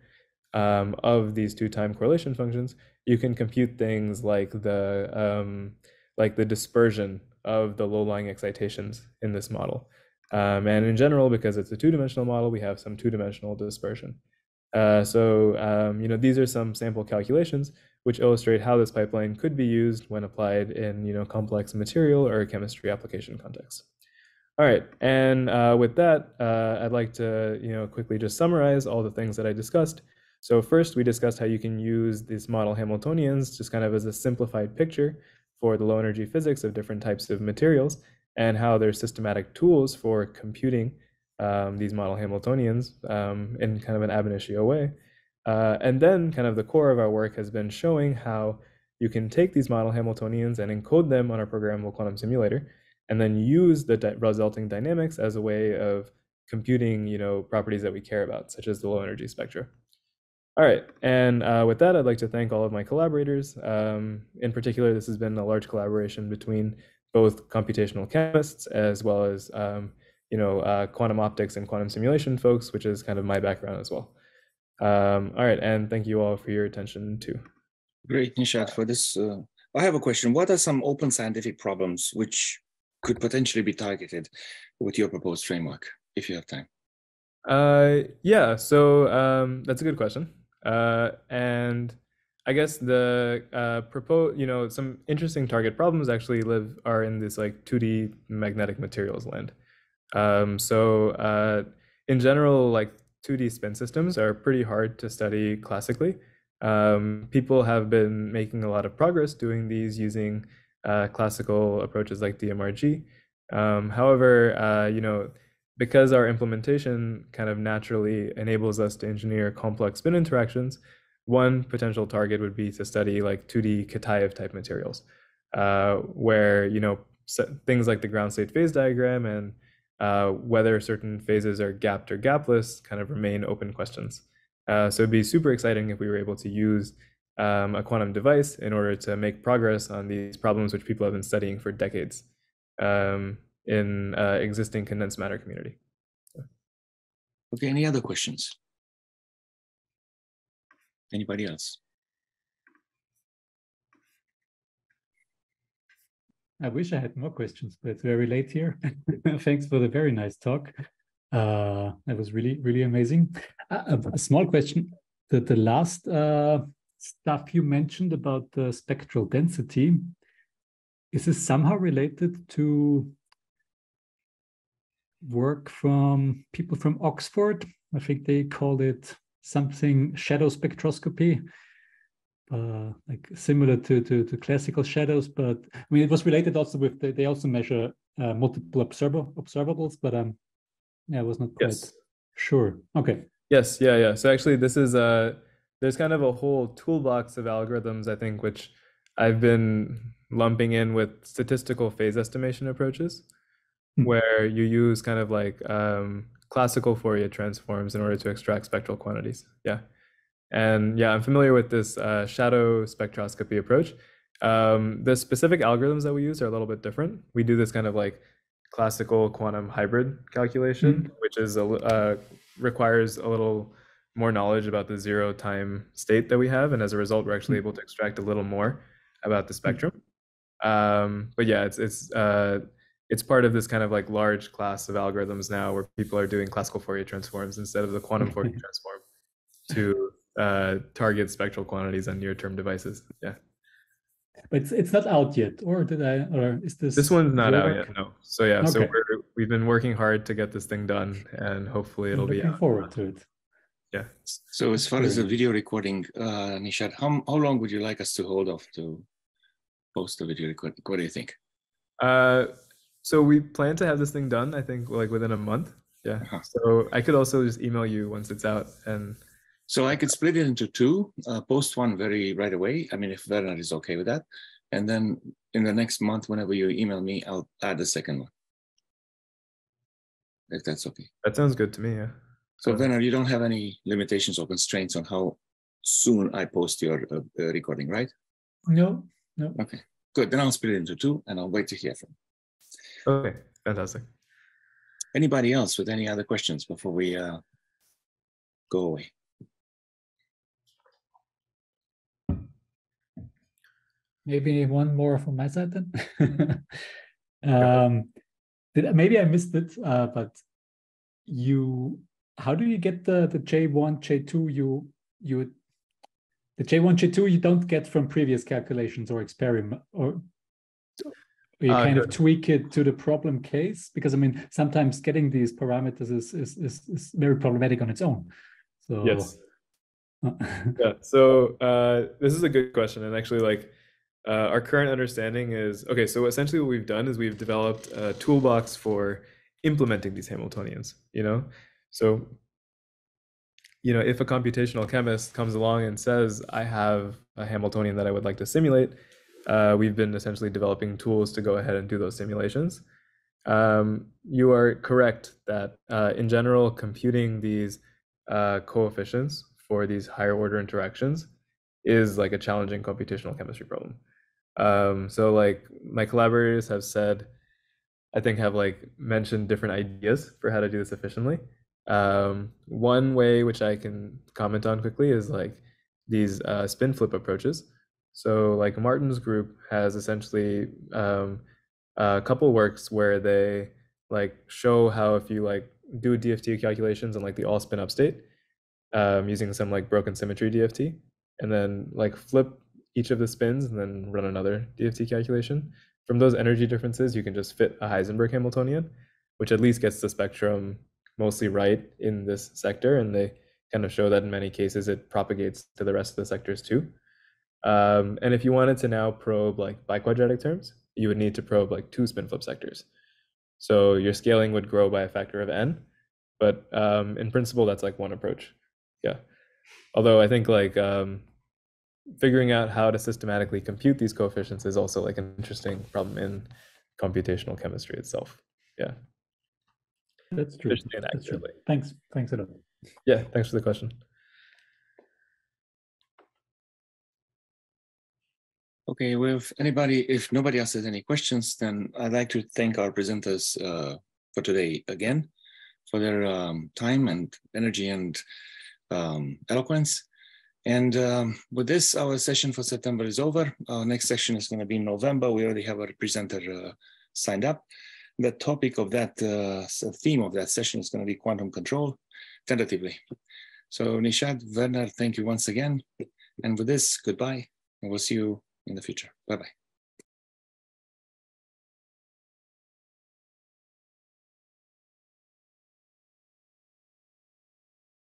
um, of these two time correlation functions, you can compute things like the um, like the dispersion of the low-lying excitations in this model. Um, and in general, because it's a two-dimensional model, we have some two-dimensional dispersion. Uh, so, um, you know, these are some sample calculations which illustrate how this pipeline could be used when applied in, you know, complex material or chemistry application contexts. All right, and uh, with that, uh, I'd like to, you know, quickly just summarize all the things that I discussed. So first, we discussed how you can use these model Hamiltonians just kind of as a simplified picture for the low energy physics of different types of materials and how there's systematic tools for computing um, these model Hamiltonians um, in kind of an ab initio way. Uh, and then kind of the core of our work has been showing how you can take these model Hamiltonians and encode them on a programmable quantum simulator, and then use the di resulting dynamics as a way of computing, you know, properties that we care about, such as the low energy spectra. All right, and uh, with that, I'd like to thank all of my collaborators. Um, in particular, this has been a large collaboration between both computational chemists as well as um, you know uh, quantum optics and quantum simulation folks, which is kind of my background as well. Um, all right, and thank you all for your attention too. Great, Nishad, for this. Uh, I have a question. What are some open scientific problems which could potentially be targeted with your proposed framework, if you have time? Uh, yeah, so um, that's a good question. Uh, and I guess the uh, propose, you know, some interesting target problems actually live are in this like 2D magnetic materials land. Um, so uh, in general, like 2D spin systems are pretty hard to study classically. Um, people have been making a lot of progress doing these using uh, classical approaches like DMRG. Um, however, uh, you know, because our implementation kind of naturally enables us to engineer complex spin interactions, one potential target would be to study like 2D Kitaev type materials, uh, where you know things like the ground state phase diagram and uh, whether certain phases are gapped or gapless kind of remain open questions. Uh, so it'd be super exciting if we were able to use um, a quantum device in order to make progress on these problems which people have been studying for decades. Um, in uh, existing condensed matter community. Okay, any other questions? Anybody else? I wish I had more questions, but it's very late here. (laughs) Thanks for the very nice talk. Uh, that was really, really amazing. Uh, a, small question. The, the last uh, stuff you mentioned about the spectral density, is this somehow related to work from people from Oxford. I think they called it something shadow spectroscopy, uh, like similar to, to, to classical shadows. But I mean, it was related also with the, they also measure uh, multiple observer observables. But um, yeah, I was not quite yes. sure. Okay. Yes. Yeah. Yeah. So actually, this is uh there's kind of a whole toolbox of algorithms I think which I've been lumping in with statistical phase estimation approaches. Hmm. where you use kind of like um, classical Fourier transforms in order to extract spectral quantities. Yeah. And yeah, I'm familiar with this uh, shadow spectroscopy approach. Um, the specific algorithms that we use are a little bit different. We do this kind of like classical quantum hybrid calculation, mm -hmm. which is a, uh, requires a little more knowledge about the zero time state that we have. And as a result, we're actually mm -hmm. able to extract a little more about the hmm. spectrum. Um, but yeah, it's, it's, uh, it's part of this kind of like large class of algorithms now where people are doing classical Fourier transforms instead of the quantum Fourier transform to uh, target spectral quantities on near-term devices. Yeah. But it's, it's not out yet, or did I? Or is this? This one's not out yet. No. So yeah. Okay. So we're we've been working hard to get this thing done, and hopefully it'll be out. forward to it. Yeah. So as far as the video recording, uh, Nishad, how how long would you like us to hold off to post the video recording? What do you think? Uh, so we plan to have this thing done, I think, like within a month. Yeah. Uh-huh. So I could also just email you once it's out and. So I could split it into two, uh, post one very right away. I mean, if Werner is okay with that. And then in the next month, whenever you email me, I'll add the second one. If that's okay. That sounds good to me, yeah. So Werner, you don't have any limitations or constraints on how soon I post your uh, uh, recording, right? No, no. Okay, good. Then I'll split it into two and I'll wait to hear from you. Okay, fantastic. Anybody else with any other questions before we uh, go away? Maybe one more from my side then. (laughs) um, did, maybe I missed it, uh, but you, how do you get the the J1, J2? You you the J1, J2 you don't get from previous calculations or experiment or you uh, kind of tweak it to the problem case because I mean sometimes getting these parameters is is is, is very problematic on its own. So yes. yeah. So uh, this is a good question, and actually, like uh, our current understanding is okay. So essentially, what we've done is we've developed a toolbox for implementing these Hamiltonians. You know, so you know, if a computational chemist comes along and says, "I have a Hamiltonian that I would like to simulate," uh, we've been essentially developing tools to go ahead and do those simulations. Um, you are correct that uh, in general, computing these uh, coefficients for these higher order interactions is like a challenging computational chemistry problem. Um, so like my collaborators have said, I think have like mentioned different ideas for how to do this efficiently. Um, one way which I can comment on quickly is like these uh, spin flip approaches. So like Martin's group has essentially um, a couple works where they like show how if you like do DFT calculations in like the all spin up state um, using some like broken symmetry DFT, and then like flip each of the spins and then run another DFT calculation. From those energy differences, you can just fit a Heisenberg Hamiltonian, which at least gets the spectrum mostly right in this sector, and they kind of show that in many cases it propagates to the rest of the sectors too. Um, and if you wanted to now probe like biquadratic terms, you would need to probe like two spin flip sectors. So your scaling would grow by a factor of n, but um, in principle, that's like one approach. Yeah. Although I think like um, figuring out how to systematically compute these coefficients is also like an interesting problem in computational chemistry itself. Yeah. That's true. That's true. Thanks. Thanks a lot. Yeah, thanks for the question. Okay, well, if anybody, if nobody else has any questions, then I'd like to thank our presenters uh, for today again for their um, time and energy and um, eloquence. And um, with this, our session for September is over. Our next session is going to be in November. We already have a presenter uh, signed up the topic of that uh, theme of that session is going to be quantum control, tentatively. So Nishad, Werner, thank you once again. And with this, goodbye, and we'll see you in the future. Bye-bye.